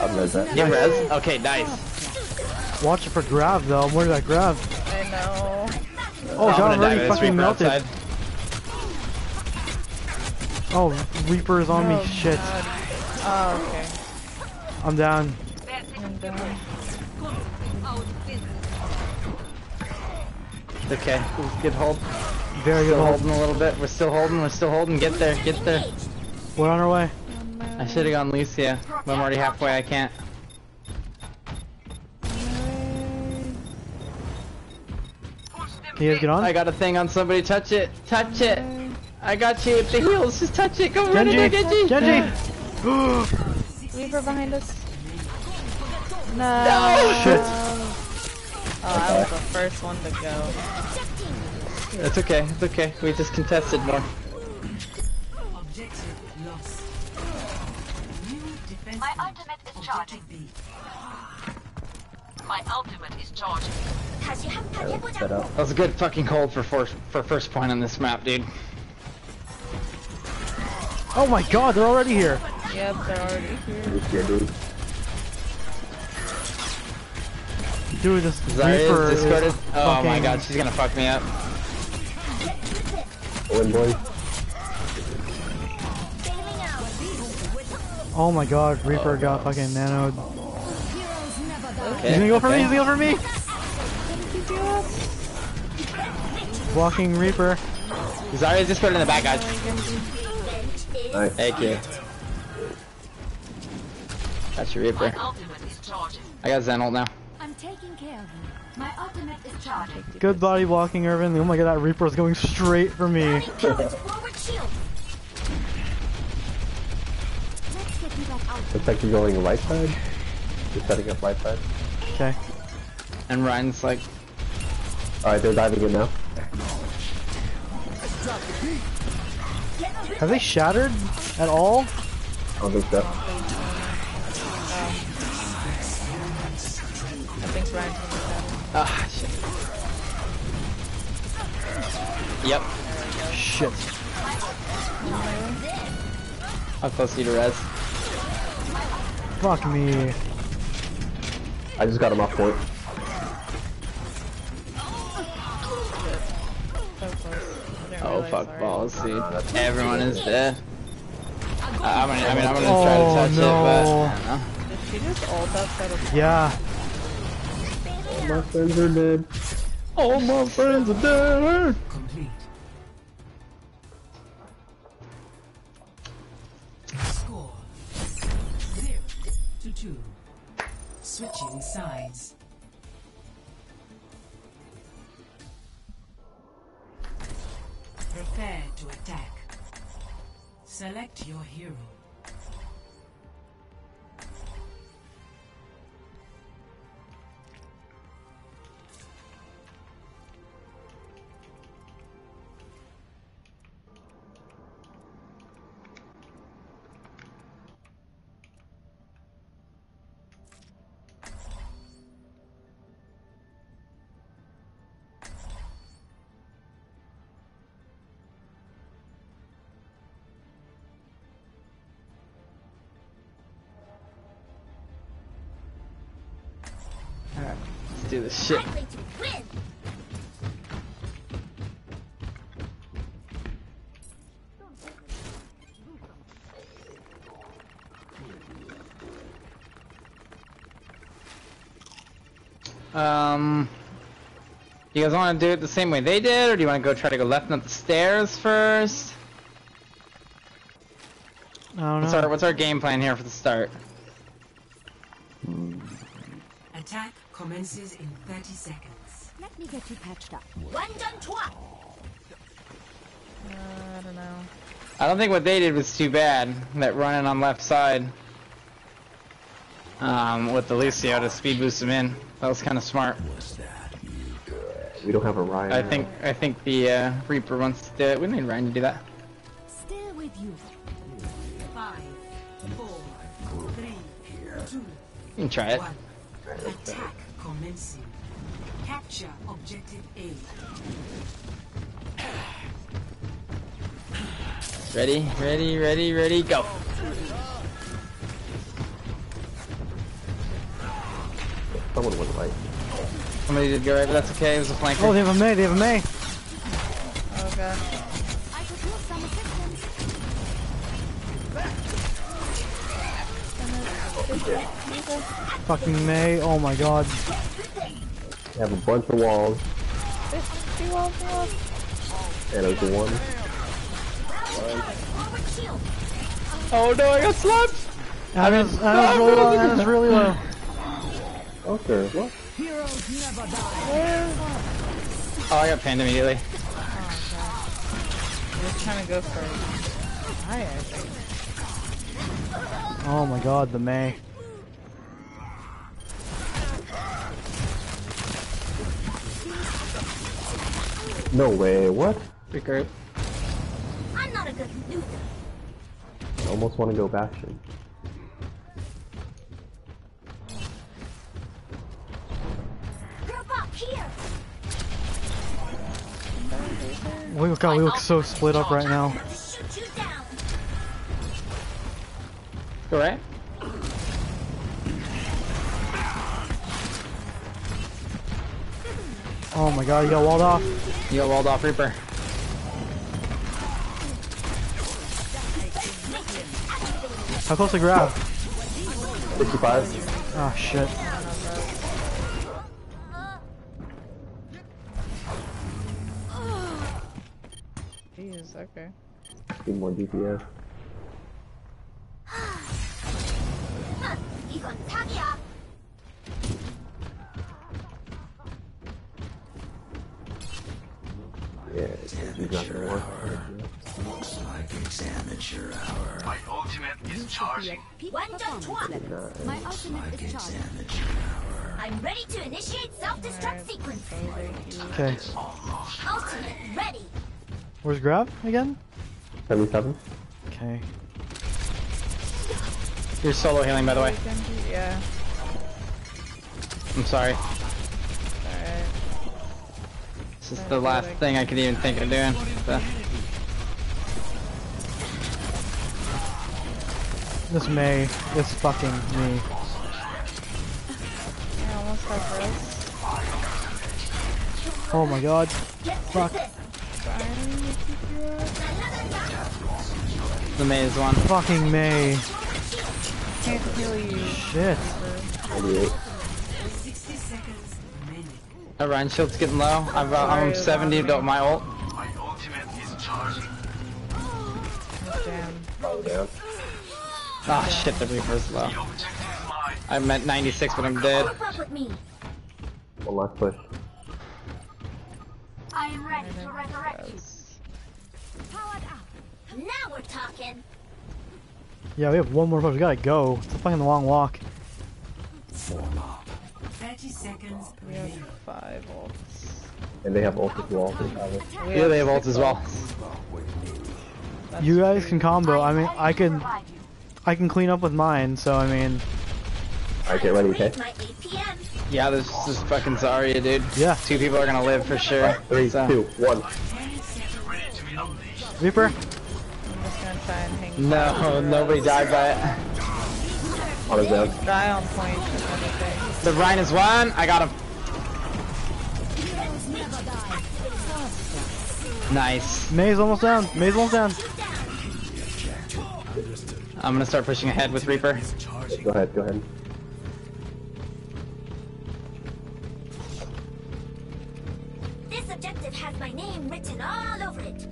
[SPEAKER 4] I've read that.
[SPEAKER 2] Get res. Okay, nice.
[SPEAKER 3] Watch it for grab though. Where did I grab?
[SPEAKER 1] I know.
[SPEAKER 3] Oh
[SPEAKER 2] I'm
[SPEAKER 3] god, I'm already fucking melted.
[SPEAKER 2] outside.
[SPEAKER 3] Oh, Reaper is on me.
[SPEAKER 1] Oh,
[SPEAKER 3] Shit.
[SPEAKER 1] Oh, okay.
[SPEAKER 3] I'm down.
[SPEAKER 1] I'm down.
[SPEAKER 2] Okay. Good hold.
[SPEAKER 3] Very good hold.
[SPEAKER 2] holding a little bit. We're still holding. We're still holding. Get there. Get there.
[SPEAKER 3] We're on our way.
[SPEAKER 2] I should have gone Lucio, but I'm already halfway. I can't.
[SPEAKER 3] Can you guys get on?
[SPEAKER 2] I got a thing on somebody. Touch it. Touch it. I got you with the heals. Just touch it. Go run in there,
[SPEAKER 3] Genji!
[SPEAKER 2] Genji. [GASPS] [GASPS] [GASPS]
[SPEAKER 1] Reaper behind us? No. no!
[SPEAKER 3] Shit!
[SPEAKER 1] Oh, I was the first one to go.
[SPEAKER 2] It's okay, it's okay. We just contested more.
[SPEAKER 5] Objective lost.
[SPEAKER 6] My ultimate is charging. My ultimate is charging.
[SPEAKER 2] That was a good fucking hold for first, for first point on this map, dude.
[SPEAKER 3] Oh my god, they're already here.
[SPEAKER 1] Yep, they're already here.
[SPEAKER 4] This dude.
[SPEAKER 3] Dude, this
[SPEAKER 2] Zarya
[SPEAKER 3] Reaper
[SPEAKER 2] is discorded.
[SPEAKER 3] is
[SPEAKER 2] Oh my god, she's gonna fuck me up.
[SPEAKER 4] Win, boys.
[SPEAKER 3] Oh my god, Reaper got fucking nanoed.
[SPEAKER 2] Okay.
[SPEAKER 3] He's gonna go for me, he's gonna go for me! Blocking Reaper.
[SPEAKER 2] Zarya's discorded in the back, guys.
[SPEAKER 4] Oh Nice.
[SPEAKER 2] Thank you. Got your Reaper.
[SPEAKER 6] ultimate is charging.
[SPEAKER 2] I got Zen ult now.
[SPEAKER 6] I'm taking care of you. My ultimate is charging.
[SPEAKER 3] Good body blocking, Irvin. Oh my god, that Reaper is going straight for me.
[SPEAKER 6] Forward. Let's get you back out.
[SPEAKER 4] Looks like you're going right side. You're setting up right side.
[SPEAKER 3] Okay.
[SPEAKER 2] And Ryan's like,
[SPEAKER 4] Alright, they're diving in now.
[SPEAKER 3] Have they shattered at all?
[SPEAKER 4] I don't think so.
[SPEAKER 1] I think Rein's gonna be
[SPEAKER 2] ah, shit. Yep.
[SPEAKER 3] Shit.
[SPEAKER 2] How close are you to res?
[SPEAKER 3] Fuck me.
[SPEAKER 4] I just got him off point.
[SPEAKER 2] Oh fuck
[SPEAKER 1] Zarya
[SPEAKER 2] balls,
[SPEAKER 1] was-
[SPEAKER 2] dude. Everyone is dead. Uh, I'm I mean, I'm gonna try to
[SPEAKER 3] Oh,
[SPEAKER 2] touch
[SPEAKER 3] no.
[SPEAKER 2] it, but I don't.
[SPEAKER 1] Did she just ult outside of
[SPEAKER 3] Yeah.
[SPEAKER 4] My friends are dead.
[SPEAKER 2] All my friends are dead.
[SPEAKER 5] Complete. Score. Zero to two. Switching sides. Select your hero.
[SPEAKER 2] Do this shit.
[SPEAKER 6] Likely to win.
[SPEAKER 2] Um, You guys want to do it the same way they did, or do you want to go try to go left and up the stairs first?
[SPEAKER 3] I don't
[SPEAKER 2] What's our What's our game plan here for the start?
[SPEAKER 5] Commences in 30 seconds.
[SPEAKER 6] Let me get you patched up.
[SPEAKER 1] Uh, I don't know.
[SPEAKER 2] I don't think what they did was too bad. That running on left side, um, with the Lucio to speed boost him in. That was kind of smart.
[SPEAKER 4] We don't have a Rein.
[SPEAKER 2] I think I think the uh, Reaper wants to do it. We need Rein to do that.
[SPEAKER 6] Still with you.
[SPEAKER 5] Five, four, three, two,
[SPEAKER 2] You can try it.
[SPEAKER 5] one. Attack commencing. Capture objective A.
[SPEAKER 2] Ready, ready, ready, ready, go.
[SPEAKER 4] Someone was right.
[SPEAKER 2] Somebody did go right, but that's okay. It was a flanker.
[SPEAKER 3] Oh, they have a Mei. They have a Mei.
[SPEAKER 1] Oh god.
[SPEAKER 6] I could use some assistance.
[SPEAKER 3] Fucking Mei. Oh my god.
[SPEAKER 4] They have a bunch of walls,
[SPEAKER 1] Two walls, two walls.
[SPEAKER 4] and there's one.
[SPEAKER 2] Oh no, I got slapped.
[SPEAKER 3] I Ana's, Ana's really low. Ana's really low.
[SPEAKER 4] Okay, what?
[SPEAKER 2] Oh, I got pinned immediately.
[SPEAKER 1] We're trying to go for high, I think.
[SPEAKER 3] Oh my god, the Mei.
[SPEAKER 4] No way, what?
[SPEAKER 2] Recruit.
[SPEAKER 6] I'm not a good loser.
[SPEAKER 4] I almost want to go Bastion.
[SPEAKER 6] Group up here.
[SPEAKER 3] We look, God, we look so split up right now.
[SPEAKER 6] To
[SPEAKER 3] Oh my god, you got walled off.
[SPEAKER 2] You got walled off Reaper.
[SPEAKER 3] How close to grab?
[SPEAKER 4] 65?
[SPEAKER 3] Oh ah, shit. Again?
[SPEAKER 4] 77?
[SPEAKER 3] Okay.
[SPEAKER 2] You're solo healing, by the way.
[SPEAKER 1] Yeah.
[SPEAKER 2] I'm sorry.
[SPEAKER 1] Alright.
[SPEAKER 2] This is the last thing I could even think of doing. So,
[SPEAKER 3] This Mei. This fucking me.
[SPEAKER 1] I almost have Rose.
[SPEAKER 3] Oh my god. Fuck.
[SPEAKER 6] This.
[SPEAKER 2] the maze one.
[SPEAKER 3] Fucking Mei.
[SPEAKER 1] Can't heal you.
[SPEAKER 3] Shit.
[SPEAKER 4] 98.
[SPEAKER 5] 60 seconds remaining.
[SPEAKER 2] Uh, Rein Shield's getting low. I've, uh, I'm
[SPEAKER 1] Sorry,
[SPEAKER 2] 70 to my ult.
[SPEAKER 1] Damn.
[SPEAKER 4] Oh, yeah.
[SPEAKER 2] Ah shit, the Reaper's low. I'm at 96, but I'm dead.
[SPEAKER 6] Group up.
[SPEAKER 4] One last push.
[SPEAKER 6] I am ready to resurrect you. Powered up. Now we're talking.
[SPEAKER 3] Yeah, we have one more push. We gotta go. It's a fucking long walk.
[SPEAKER 5] 30 seconds
[SPEAKER 1] We have five ults.
[SPEAKER 4] And they have ult as well.
[SPEAKER 1] We
[SPEAKER 2] Yeah, they have ult as well.
[SPEAKER 1] That's
[SPEAKER 3] You guys
[SPEAKER 1] three.
[SPEAKER 3] can combo. I mean, I can, I can clean up with mine. So I mean,
[SPEAKER 4] Alright, get ready, okay?
[SPEAKER 6] Raise my APM.
[SPEAKER 2] Yeah, this is fucking Zarya, dude.
[SPEAKER 3] yeah.
[SPEAKER 2] Two people are gonna live for sure.
[SPEAKER 4] Three,
[SPEAKER 2] So-
[SPEAKER 4] two, one.
[SPEAKER 3] Reaper.
[SPEAKER 1] I'm just gonna try and hang
[SPEAKER 2] No,
[SPEAKER 1] fire.
[SPEAKER 2] nobody died by it.
[SPEAKER 4] On his down.
[SPEAKER 1] Die on point.
[SPEAKER 2] The Rein is one. I got him. Nice.
[SPEAKER 3] Mei's almost down. Mei's almost down.
[SPEAKER 2] I'm gonna start pushing ahead with Reaper.
[SPEAKER 4] Go ahead, go ahead.
[SPEAKER 6] Name written all over it.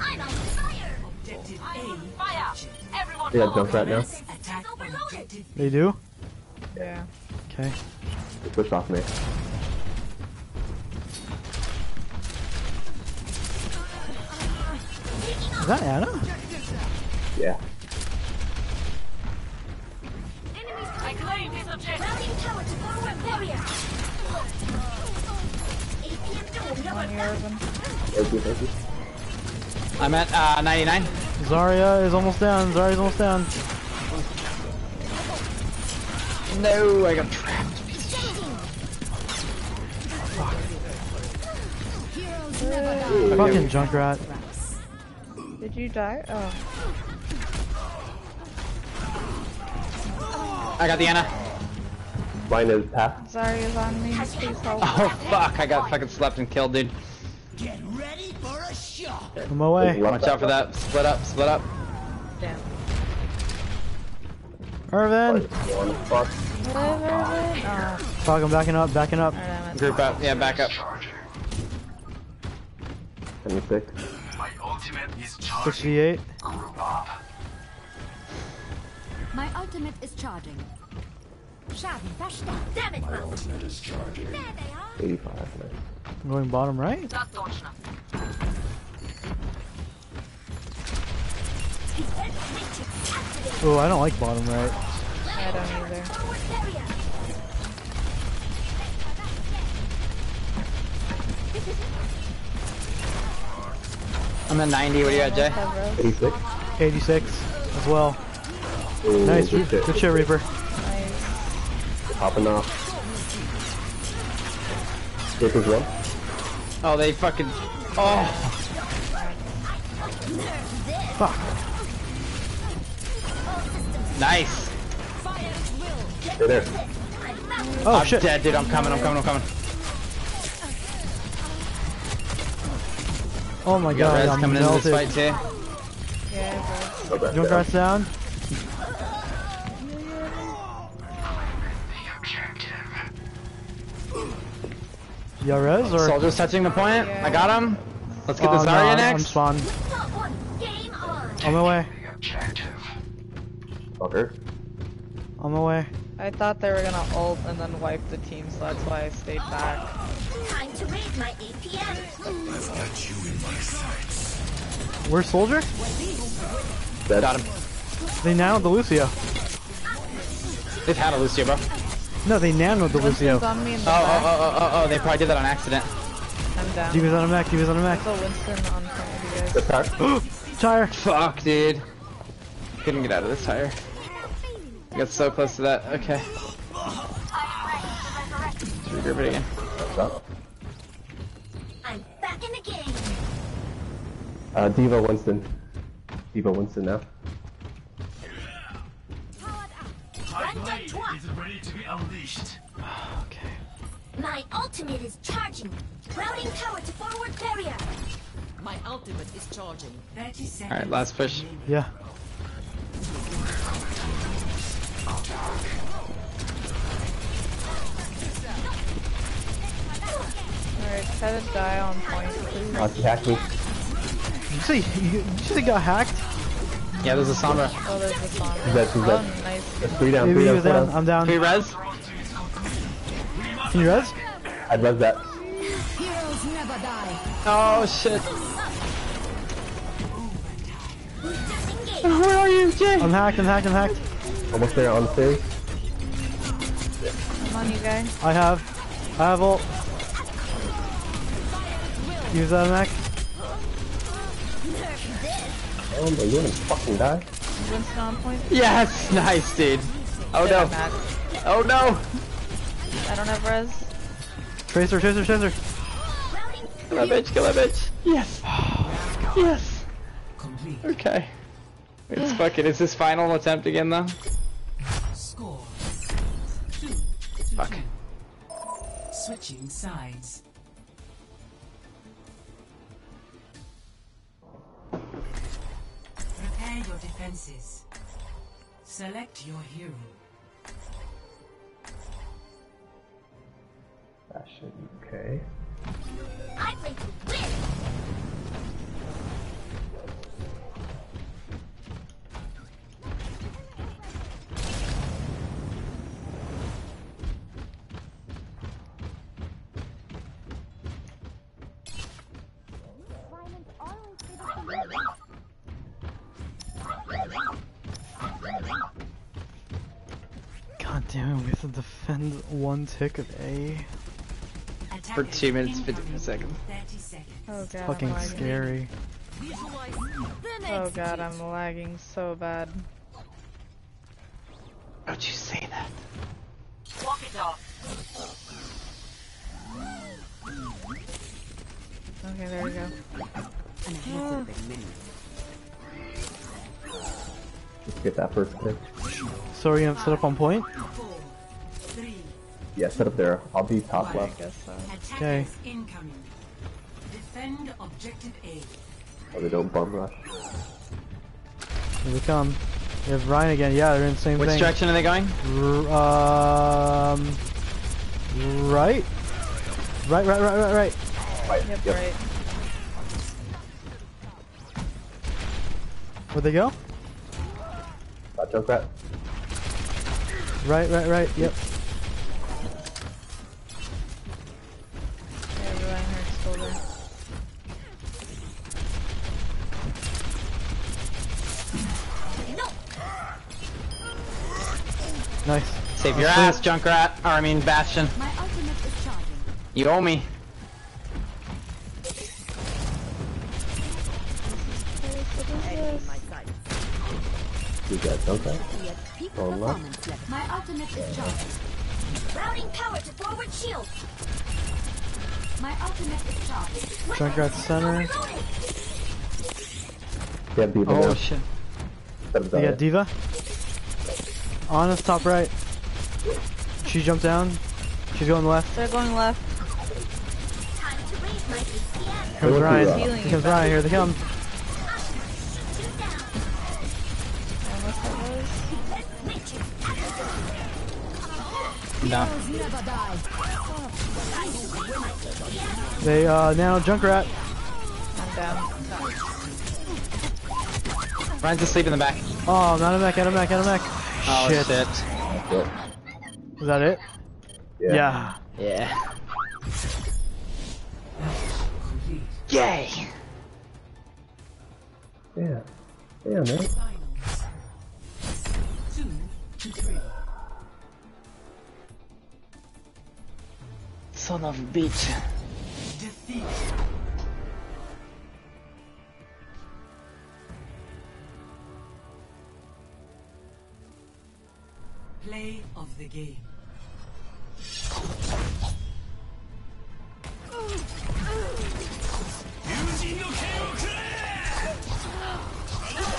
[SPEAKER 6] I'm on fire.
[SPEAKER 5] Objective A. Fire! Everyone
[SPEAKER 4] Yeah, jump right now.
[SPEAKER 5] Attack on objective
[SPEAKER 3] They do?
[SPEAKER 1] Yeah.
[SPEAKER 3] Okay.
[SPEAKER 4] They pushed off me.
[SPEAKER 3] Is that Ana?
[SPEAKER 4] Yeah. Thank you, thank you.
[SPEAKER 2] I'm at uh, 99.
[SPEAKER 3] Zarya is almost down. Zarya's almost down.
[SPEAKER 2] No, I got trapped.
[SPEAKER 3] Fucking Junkrat.
[SPEAKER 1] Did you die? Oh.
[SPEAKER 2] I got the Ana.
[SPEAKER 4] Mine is half.
[SPEAKER 1] Zarya's on me. Please help.
[SPEAKER 2] Oh fuck, I got fucking slept and killed, dude.
[SPEAKER 3] I'm away.
[SPEAKER 2] Watch out for that. Split up, split up.
[SPEAKER 1] Damn.
[SPEAKER 3] Irvin!
[SPEAKER 4] Fuck.
[SPEAKER 1] Whatever. Oh.
[SPEAKER 3] Fuck, I'm backing up, backing up.
[SPEAKER 1] Alright,
[SPEAKER 2] Group up. Yeah, back up.
[SPEAKER 4] 76.
[SPEAKER 3] 68.
[SPEAKER 6] My ultimate is charging. Schaden verstärkt. Damn it, My ultimate is charging. There they are.
[SPEAKER 4] 85. Nice.
[SPEAKER 3] I'm going bottom right. Oh, I don't like bottom right.
[SPEAKER 1] I don't either.
[SPEAKER 2] I'm at 90. What do you got, Jay?
[SPEAKER 4] 86.
[SPEAKER 3] 86 as well.
[SPEAKER 4] Ooh,
[SPEAKER 3] Nice,
[SPEAKER 4] good
[SPEAKER 3] Re-
[SPEAKER 4] shit.
[SPEAKER 3] good shit, Reaper.
[SPEAKER 1] Nice.
[SPEAKER 4] Popping off. This is one.
[SPEAKER 2] Oh, they fucking. Oh,
[SPEAKER 3] Fuck.
[SPEAKER 2] Nice.
[SPEAKER 4] Hey there.
[SPEAKER 3] Oh
[SPEAKER 2] I'm
[SPEAKER 3] shit.
[SPEAKER 2] dead, dude. I'm coming. I'm coming. I'm coming.
[SPEAKER 3] Oh my god,
[SPEAKER 2] Rez
[SPEAKER 3] I'm
[SPEAKER 2] coming into this
[SPEAKER 3] melted.
[SPEAKER 2] fight too.
[SPEAKER 1] Yeah,
[SPEAKER 4] back
[SPEAKER 3] Junkrat's down. Yeah, Rez or?
[SPEAKER 2] Soldiers touching the point.
[SPEAKER 1] Yeah.
[SPEAKER 2] I got him. Let's get
[SPEAKER 3] Oh,
[SPEAKER 2] this
[SPEAKER 3] no,
[SPEAKER 2] Zarya
[SPEAKER 3] I'm
[SPEAKER 2] next.
[SPEAKER 3] spawned.
[SPEAKER 6] Top one. Game on.
[SPEAKER 3] On my way. On my way.
[SPEAKER 1] I thought they were gonna ult and then wipe the team, so that's why I stayed back.
[SPEAKER 6] Time to raid my APM.
[SPEAKER 3] i've got you in Where's Soldier?
[SPEAKER 4] Dead.
[SPEAKER 2] Got him.
[SPEAKER 3] They nanoed the Lucio.
[SPEAKER 2] They've had a Lucio, bro.
[SPEAKER 3] No, they nanoed the Lucio.
[SPEAKER 1] Winston's on me in the
[SPEAKER 2] Oh, oh,
[SPEAKER 1] back.
[SPEAKER 2] oh, oh, oh, oh, they probably did that on accident.
[SPEAKER 1] I'm down.
[SPEAKER 3] D.Va's on a mech, D.Va's on a mech.
[SPEAKER 1] There's a Winston on front of you guys.
[SPEAKER 4] Good tire. [GASPS]
[SPEAKER 3] Tire.
[SPEAKER 2] Fuck, dude. Couldn't get out of this tire. I got so close to that. Okay. Let's regroup it again.
[SPEAKER 6] I'm back in the game.
[SPEAKER 4] Uh, D.Va Winston. D.Va Winston now.
[SPEAKER 6] Powered up. Run to twat. [SIGHS]
[SPEAKER 3] Okay.
[SPEAKER 6] My ultimate is charging. Routing tower to forward barrier.
[SPEAKER 8] My ultimate is charging.
[SPEAKER 5] 30.
[SPEAKER 2] Alright, last push.
[SPEAKER 3] Yeah.
[SPEAKER 1] Alright, try to die on point, please.
[SPEAKER 4] Uh, she hacked me.
[SPEAKER 3] Did you say [LAUGHS] you, did you say got hacked?
[SPEAKER 2] Yeah, there's a Sombra.
[SPEAKER 1] Oh, there's the song.
[SPEAKER 4] She's dead, she's
[SPEAKER 1] Oh, nice.
[SPEAKER 4] That's three down,
[SPEAKER 3] Maybe
[SPEAKER 4] three down,
[SPEAKER 3] down.
[SPEAKER 4] down.
[SPEAKER 3] I'm down.
[SPEAKER 2] Three res.
[SPEAKER 3] Can you res?
[SPEAKER 4] I'd love that.
[SPEAKER 6] Heroes never die.
[SPEAKER 2] Oh shit.
[SPEAKER 6] Disengage.
[SPEAKER 2] Where are you, Jay?
[SPEAKER 3] I'm hacked. I'm hacked. I'm hacked.
[SPEAKER 4] Almost there on the stairs.
[SPEAKER 1] Come on, you guys.
[SPEAKER 3] I have. I have ult. Use that mech.
[SPEAKER 4] Oh, but you didn't fucking die.
[SPEAKER 1] Winston on point.
[SPEAKER 2] Yes, [LAUGHS] nice, dude. Oh
[SPEAKER 1] Shit, I'm
[SPEAKER 2] no. Oh no.
[SPEAKER 1] I don't have res.
[SPEAKER 3] Tracer. Tracer. Tracer.
[SPEAKER 2] Kill that bitch. Kill that bitch. Yes. [SIGHS] Oh,
[SPEAKER 5] yes.
[SPEAKER 2] Okay. It's fucking. Is this final attempt again though?
[SPEAKER 5] Score. Two to
[SPEAKER 2] Fuck.
[SPEAKER 5] two. Switching sides. Prepare your defenses. Select your hero.
[SPEAKER 4] That should be okay.
[SPEAKER 3] Have one tick of A.
[SPEAKER 2] For two minutes, 50 seconds.
[SPEAKER 5] 30 seconds.
[SPEAKER 1] Oh god,
[SPEAKER 3] Fucking
[SPEAKER 1] I'm
[SPEAKER 3] scary.
[SPEAKER 8] The next
[SPEAKER 1] Oh god, I'm lagging so bad.
[SPEAKER 2] Don't you say that.
[SPEAKER 8] Walk it off.
[SPEAKER 1] Okay, there we go.
[SPEAKER 4] Let's get that first pick.
[SPEAKER 3] Sorry, are you gonna set up on point?
[SPEAKER 5] Four,
[SPEAKER 4] Yeah, set up there. I'll be top
[SPEAKER 1] I
[SPEAKER 4] left.
[SPEAKER 1] guess so.
[SPEAKER 3] Okay.
[SPEAKER 5] attackers. Defend objective A.
[SPEAKER 4] So they don't bum rush.
[SPEAKER 3] Here they come. We have Rein again. Yeah, they're in the same
[SPEAKER 2] Which
[SPEAKER 3] thing.
[SPEAKER 2] direction are they going?
[SPEAKER 3] R- um, right. Right, right, right, right, right.
[SPEAKER 4] Right.
[SPEAKER 1] Yep,
[SPEAKER 4] Yep.
[SPEAKER 1] right.
[SPEAKER 3] Where'd they go?
[SPEAKER 4] Got Junkrat.
[SPEAKER 3] Right, right, right. Yep.
[SPEAKER 1] Yeah, Reinhardt's still there.
[SPEAKER 6] No,
[SPEAKER 3] Nice.
[SPEAKER 2] Save your uh,
[SPEAKER 3] Asleep.
[SPEAKER 2] ass, Junkrat. Or I mean, Bastion.
[SPEAKER 6] my ultimate is charging.
[SPEAKER 2] You owe me.
[SPEAKER 4] You got Junkrat.
[SPEAKER 6] We have
[SPEAKER 4] Oh, left.
[SPEAKER 6] performance level. My ultimate is charging. Routing power to forward shield. My ultimate is charging.
[SPEAKER 3] Junkrat center.
[SPEAKER 4] Yeah, D.Va
[SPEAKER 2] Oh
[SPEAKER 4] now.
[SPEAKER 2] shit.
[SPEAKER 4] Set up
[SPEAKER 3] They got D.Va. On us, top right. She jumped down. She's going left.
[SPEAKER 1] They're going left.
[SPEAKER 6] Time to raise my HCM.
[SPEAKER 3] Here comes
[SPEAKER 4] Look
[SPEAKER 3] Rein.
[SPEAKER 4] who's
[SPEAKER 3] Here comes
[SPEAKER 1] you.
[SPEAKER 3] Rein. Here they come.
[SPEAKER 6] Two down.
[SPEAKER 1] Unless that was.
[SPEAKER 6] Witches.
[SPEAKER 2] No.
[SPEAKER 3] They uh now Junkrat.
[SPEAKER 1] I'm down.
[SPEAKER 2] Rein's asleep in the back.
[SPEAKER 3] Oh, not a mech, out of mech, out of mech.
[SPEAKER 2] Oh
[SPEAKER 3] Shit.
[SPEAKER 2] shit.
[SPEAKER 3] Is that it?
[SPEAKER 4] Yeah.
[SPEAKER 3] Yeah.
[SPEAKER 2] Yeah. Yay!
[SPEAKER 4] Yeah. Yeah, man.
[SPEAKER 5] Finals. Two to three.
[SPEAKER 2] Son of a bitch.
[SPEAKER 5] Defeat. Play of the game.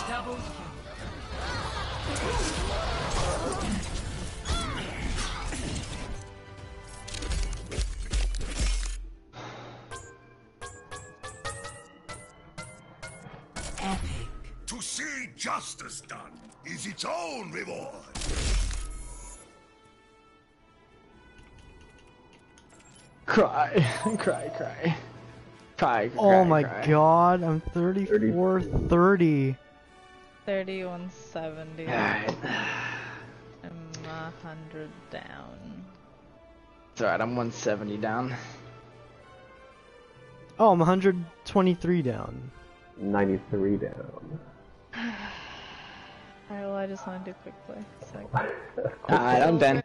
[SPEAKER 5] Double. Epic.
[SPEAKER 7] To see justice done is its own reward.
[SPEAKER 2] Cry, [LAUGHS] cry, cry. Cry,
[SPEAKER 3] Oh
[SPEAKER 2] cry,
[SPEAKER 3] my
[SPEAKER 2] cry.
[SPEAKER 3] god, I'm 34 30.
[SPEAKER 1] 3170.
[SPEAKER 2] Alright.
[SPEAKER 1] I'm a hundred down.
[SPEAKER 2] It's alright, I'm 170 down.
[SPEAKER 3] Oh, I'm 123 down.
[SPEAKER 4] 93 down. [SIGHS]
[SPEAKER 1] Alright, well, I just want to do quick play. [LAUGHS]
[SPEAKER 2] Alright, I'm done.